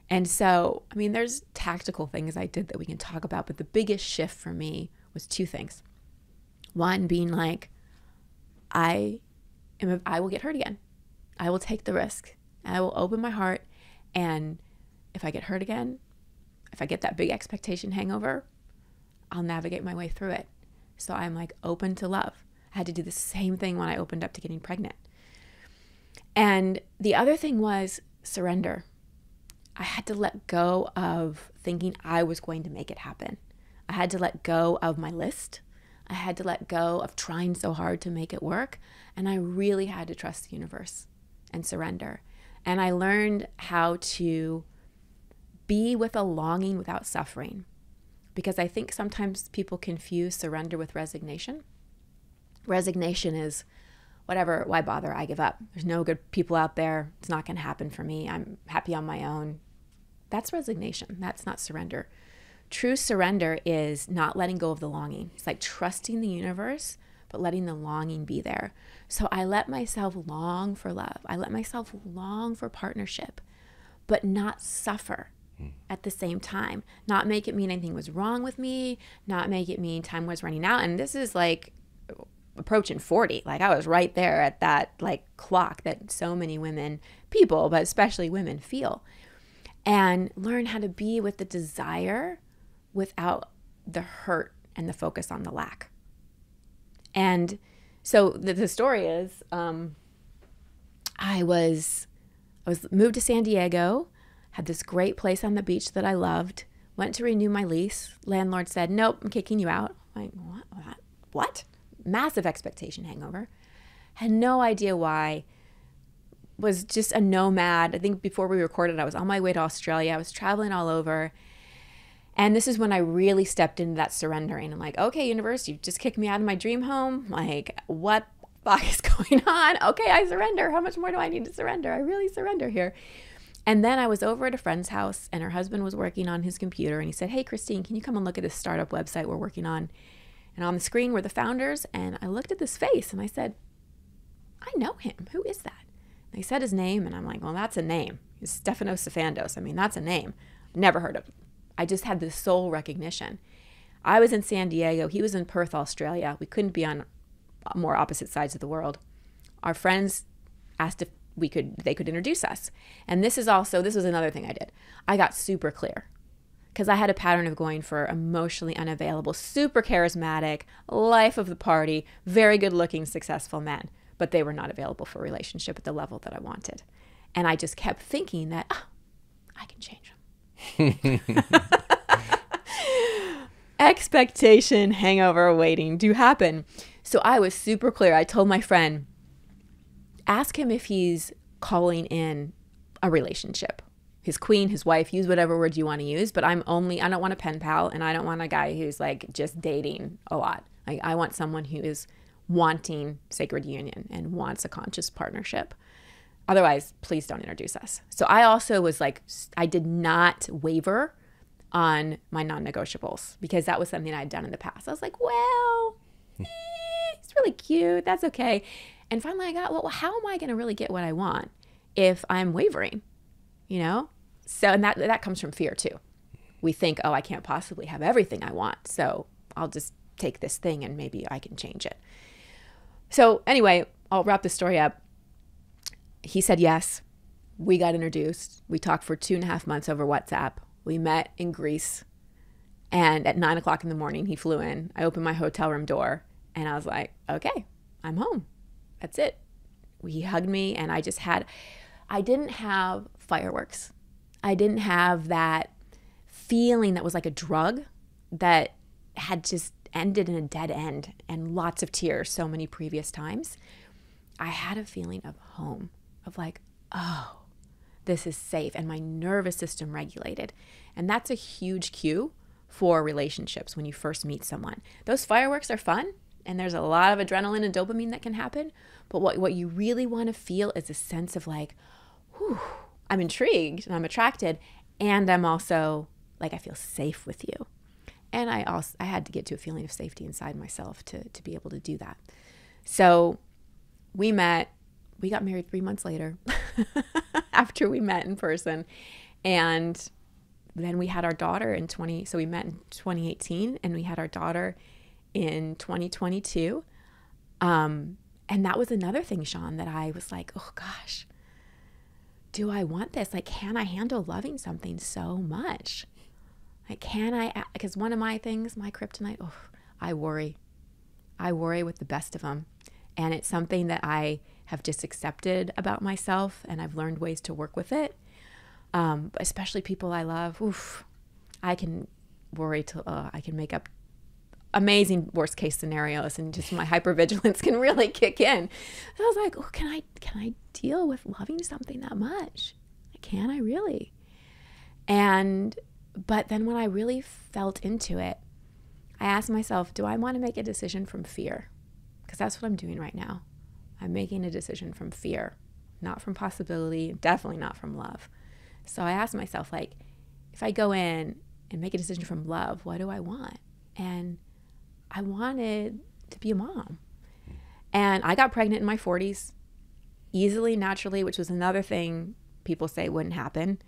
And so, I mean, there's tactical things I did that we can talk about, but the biggest shift for me was two things. One being like, I am, I will get hurt again. I will take the risk. I will open my heart and if I get hurt again, if I get that big expectation hangover, I'll navigate my way through it. So I'm like open to love. I had to do the same thing when I opened up to getting pregnant. And the other thing was surrender. I had to let go of thinking I was going to make it happen. I had to let go of my list. I had to let go of trying so hard to make it work. And I really had to trust the universe and surrender. And I learned how to be with a longing without suffering. Because I think sometimes people confuse surrender with resignation. Resignation is whatever, why bother? I give up. There's no good people out there. It's not going to happen for me. I'm happy on my own. That's resignation. That's not surrender. True surrender is not letting go of the longing. It's like trusting the universe, but letting the longing be there. So I let myself long for love. I let myself long for partnership, but not suffer at the same time. Not make it mean anything was wrong with me, not make it mean time was running out. And this is like approaching 40 like i was right there at that like clock that so many women people but especially women feel and learn how to be with the desire without the hurt and the focus on the lack and so the, the story is um, i was i was moved to san diego had this great place on the beach that i loved went to renew my lease landlord said nope i'm kicking you out I'm like what what massive expectation hangover. Had no idea why. Was just a nomad. I think before we recorded, I was on my way to Australia. I was traveling all over. And this is when I really stepped into that surrendering. I'm like, okay, universe, you just kicked me out of my dream home. Like, what fuck is going on? Okay, I surrender. How much more do I need to surrender? I really surrender here. And then I was over at a friend's house, and her husband was working on his computer. And he said, Hey, Christine, can you come and look at this startup website we're working on? And on the screen were the founders. And I looked at this face and I said, I know him. Who is that? And they said his name. And I'm like, well, that's a name. He's Stefano Sifandos. I mean, that's a name. Never heard of him. I just had this soul recognition. I was in San Diego. He was in Perth, Australia. We couldn't be on more opposite sides of the world. Our friends asked if we could they could introduce us. And this is also this was another thing I did. I got super clear because I had a pattern of going for emotionally unavailable, super charismatic, life of the party, very good looking, successful men, but they were not available for relationship at the level that I wanted. And I just kept thinking that, oh, I can change them. Expectation, hangover, waiting to happen. So I was super clear. I told my friend, ask him if he's calling in a relationship his queen, his wife, use whatever word you want to use, but I'm only I don't want a pen pal and I don't want a guy who's like just dating a lot. Like I want someone who is wanting sacred union and wants a conscious partnership. Otherwise, please don't introduce us. So I also was like I did not waver on my non-negotiables because that was something I had done in the past. I was like, well, eh, it's really cute. That's okay. And finally I got, well, how am I going to really get what I want if I'm wavering? you know? So, and that, that comes from fear too. We think, oh, I can't possibly have everything I want. So I'll just take this thing and maybe I can change it. So, anyway, I'll wrap the story up. He said yes. We got introduced. We talked for two and a half months over WhatsApp. We met in Greece. And at nine o'clock in the morning, he flew in. I opened my hotel room door and I was like, okay, I'm home. That's it. He hugged me and I just had, I didn't have fireworks. I didn't have that feeling that was like a drug that had just ended in a dead end and lots of tears so many previous times. I had a feeling of home, of like, oh, this is safe, and my nervous system regulated. And that's a huge cue for relationships when you first meet someone. Those fireworks are fun, and there's a lot of adrenaline and dopamine that can happen. But what, what you really want to feel is a sense of like, whew, I'm intrigued and I'm attracted and I'm also like I feel safe with you. And I also I had to get to a feeling of safety inside myself to to be able to do that. So we met, we got married 3 months later after we met in person and then we had our daughter in 20 so we met in 2018 and we had our daughter in 2022 um, and that was another thing Shawn that i was like oh gosh do I want this? Like, can I handle loving something so much? Like, can I? Because one of my things, my kryptonite, oh, I worry. I worry with the best of them. And it's something that I have just accepted about myself and I've learned ways to work with it. Um, especially people I love. Oof, I can worry till uh, I can make up amazing worst case scenarios and just my hypervigilance can really kick in. I was like, oh, can I can I deal with loving something that much? Can I really? And but then when I really felt into it, I asked myself, do I want to make a decision from fear? Because that's what I'm doing right now. I'm making a decision from fear, not from possibility, definitely not from love. So I asked myself, like, if I go in and make a decision from love, what do I want? And I wanted to be a mom. And I got pregnant in my 40s, easily, naturally, which was another thing people say wouldn't happen,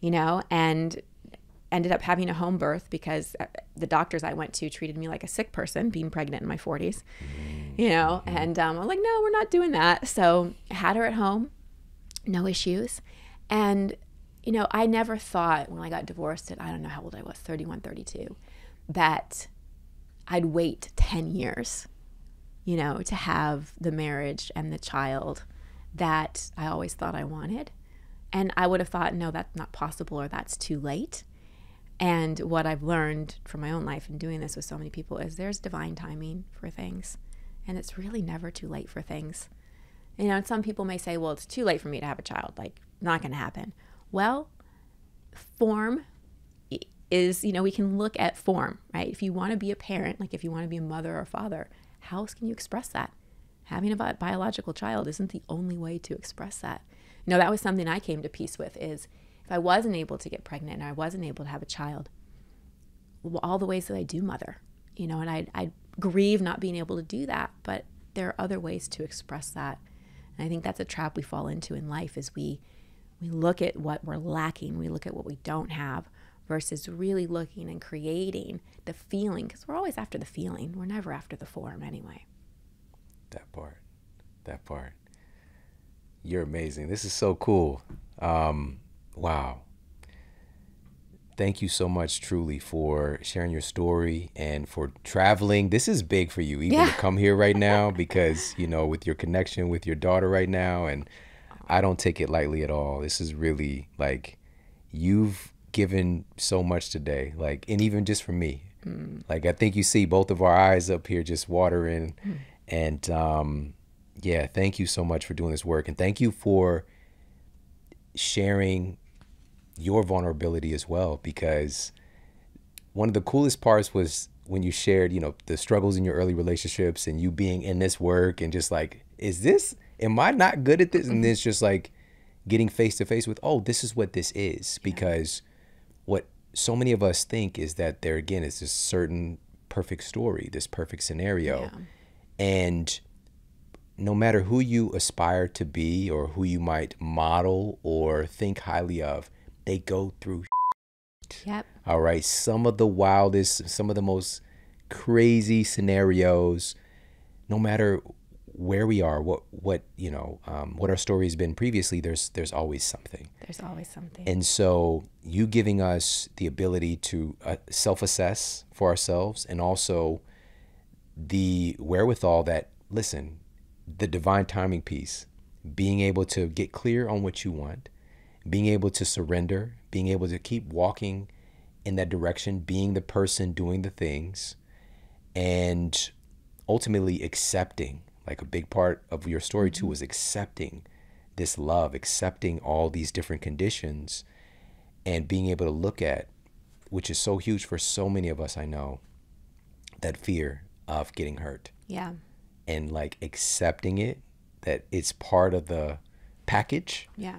you know, and ended up having a home birth because uh, the doctors I went to treated me like a sick person being pregnant in my 40s, you know, mm-hmm. and um, I'm like, no, we're not doing that. So I had her at home, no issues. And, you know, I never thought when I got divorced at, I don't know how old I was, 31, 32, that I'd wait 10 years, you know, to have the marriage and the child that I always thought I wanted. And I would have thought, no, that's not possible or that's too late. And what I've learned from my own life and doing this with so many people is there's divine timing for things. And it's really never too late for things. You know, some people may say, well, it's too late for me to have a child. Like, not going to happen. Well, form is, you know, we can look at form, right? If you want to be a parent, like if you want to be a mother or father, how else can you express that? Having a biological child isn't the only way to express that. You know, that was something I came to peace with is if I wasn't able to get pregnant and I wasn't able to have a child, all the ways that I do mother, you know, and I I grieve not being able to do that, but there are other ways to express that. And I think that's a trap we fall into in life is we we look at what we're lacking, we look at what we don't have versus really looking and creating the feeling because we're always after the feeling. We're never after the form anyway. That part. That part. You're amazing. This is so cool. Um, wow. Thank you so much, truly, for sharing your story and for traveling. This is big for you, even yeah. to come here right now, because, you know, with your connection with your daughter right now. And I don't take it lightly at all. This is really like you've given so much today, like, and even just for me. Mm. Like, I think you see both of our eyes up here just watering. Mm. And um, yeah, thank you so much for doing this work. And thank you for sharing your vulnerability as well because one of the coolest parts was when you shared, you know, the struggles in your early relationships and you being in this work and just like, is this, am I not good at this? And it's just like getting face to face with, oh, this is what this is. Because what so many of us think is that there again is this certain perfect story, this perfect scenario. Yeah. And no matter who you aspire to be or who you might model or think highly of, they go through. Yep. All right. Some of the wildest, some of the most crazy scenarios, no matter where we are, what what you know, um, what our story has been previously, there's there's always something. There's always something. And so you giving us the ability to uh, self-assess for ourselves, and also the wherewithal that listen, the divine timing piece, being able to get clear on what you want, being able to surrender, being able to keep walking in that direction, being the person doing the things, and ultimately accepting. Like a big part of your story too mm-hmm. was accepting this love, accepting all these different conditions, and being able to look at, which is so huge for so many of us, I know, that fear of getting hurt. Yeah. And like accepting it, that it's part of the package. Yeah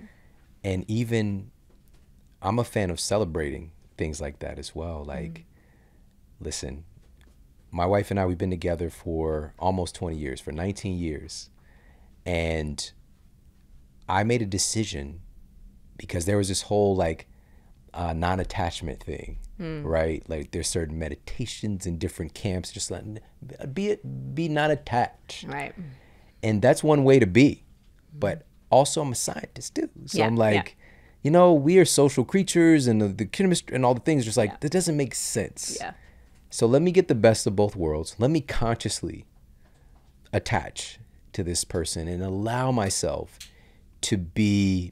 and even I'm a fan of celebrating things like that as well. Like, mm. listen, my wife and I, we've been together for almost 20 years, for 19 years. And I made a decision because there was this whole like uh, non attachment thing, mm. right? Like, there's certain meditations in different camps, just let be it, be not attached. Right. And that's one way to be. But also I'm a scientist too. So yeah, I'm like, yeah. you know, we are social creatures and the, the chemistry and all the things. Just like yeah. that doesn't make sense. Yeah. So let me get the best of both worlds. Let me consciously attach to this person and allow myself to be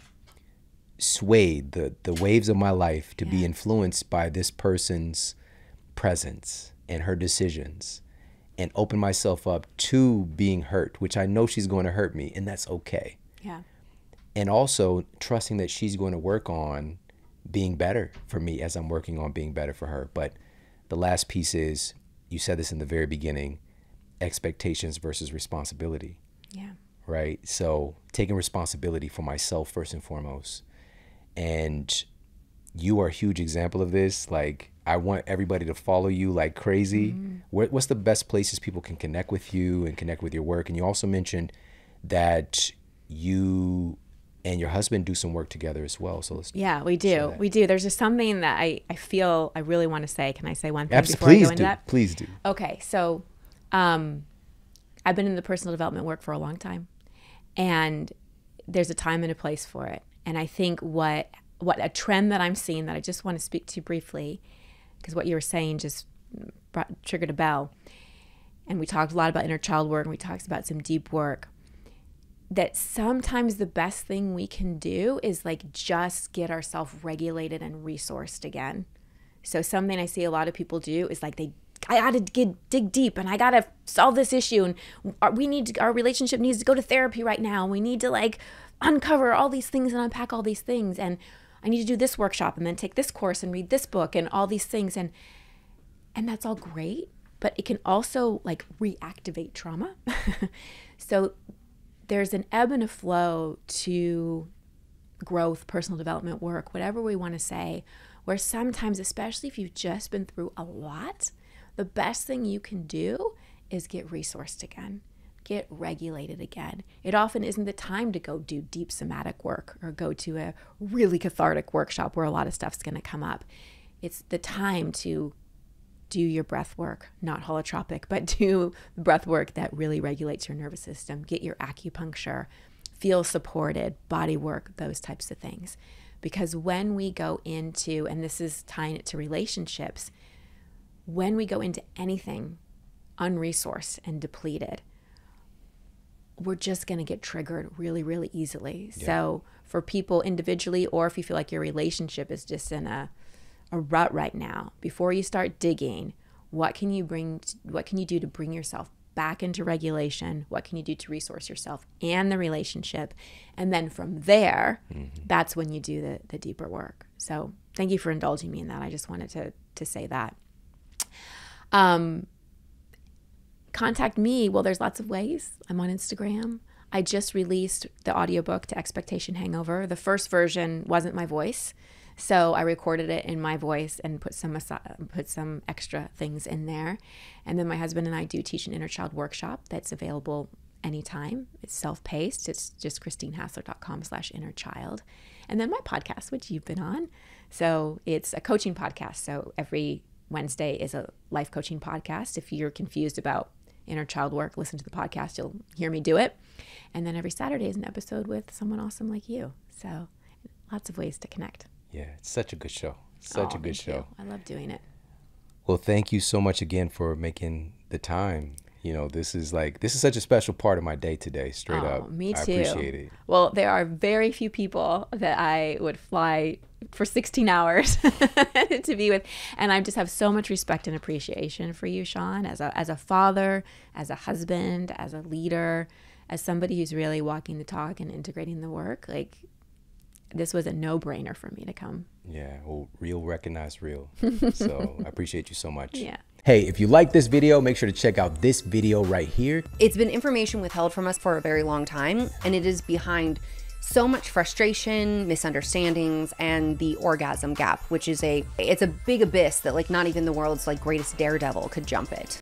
swayed the the waves of my life to be influenced by this person's presence and her decisions and open myself up to being hurt which I know she's going to hurt me and that's okay Yeah. and also trusting that she's going to work on being better for me as I'm working on being better for her. But the last piece is you said this in the very beginning expectations versus responsibility, Yeah. right? So taking responsibility for myself first and foremost. And you are a huge example of this. Like, I want everybody to follow you like crazy. Mm-hmm. What, what's the best places people can connect with you and connect with your work? And you also mentioned that you and your husband do some work together as well. So let's Yeah, we do. We do. There's just something that I, I feel I really want to say. Can I say one thing Abs- before I please go into do. that? Please do. Okay, so um, I've been in the personal development work for a long time, and there's a time and a place for it. And I think what what a trend that I'm seeing that I just want to speak to briefly, because what you were saying just brought, triggered a bell. And we talked a lot about inner child work, and we talked about some deep work. That sometimes the best thing we can do is like just get ourselves regulated and resourced again. So something I see a lot of people do is like they I got to get dig deep and I got to solve this issue and we need to, our relationship needs to go to therapy right now. We need to like uncover all these things and unpack all these things and I need to do this workshop and then take this course and read this book and all these things and and that's all great, but it can also like reactivate trauma. so there's an ebb and a flow to growth, personal development work, whatever we want to say, where sometimes, especially if you've just been through a lot, the best thing you can do is get resourced again, get regulated again. It often isn't the time to go do deep somatic work or go to a really cathartic workshop where a lot of stuff's going to come up. It's the time to do your breath work, not holotropic, but do breath work that really regulates your nervous system. Get your acupuncture, feel supported, body work, those types of things. Because when we go into, and this is tying it to relationships, when we go into anything unresourced and depleted, we're just going to get triggered really, really easily. So, for people individually, or if you feel like your relationship is just in a a rut right now. Before you start digging what can you bring what can you do to bring yourself back into regulation? What can you do to resource yourself and the relationship? And then from there that's when you do the, the deeper work. So thank you for indulging me in that. I just wanted to to say that. Um contact me. Well there's lots of ways. I'm on instagram. I just released the audiobook to expectation hangover. The first version wasn't my voice so I recorded it in my voice and put some put some extra things in there. And then my husband and I do teach an inner child workshop that's available anytime. It's self-paced. It's just christinehassler.com slash inner child. And then my podcast, which you've been on. So it's a coaching podcast. So every Wednesday is a life coaching podcast. If you're confused about inner child work, listen to the podcast. You'll hear me do it. And then every Saturday is an episode with someone awesome like you. So lots of ways to connect. Yeah, it's such a good show. Such Oh, a good thank you. show. I love doing it. Well, thank you so much again for making the time. You know, this is like this is such a special part of my day today. Straight Oh, up, me I too. appreciate it. Well, there are very few people that I would fly for 16 hours to be with, and I just have so much respect and appreciation for you, Shawn, as a as a father, as a husband, as a leader, as somebody who's really walking the talk and integrating the work. Like this was a no brainer for me to come. Yeah, well, real recognize real. so I appreciate you so much. Yeah. Hey, if you like this video, make sure to check out this video right here. It's been information withheld from us for a very long time, and it is behind so much frustration, misunderstandings, and the orgasm gap, which is a it's a big abyss that like not even the world's like greatest daredevil could jump it.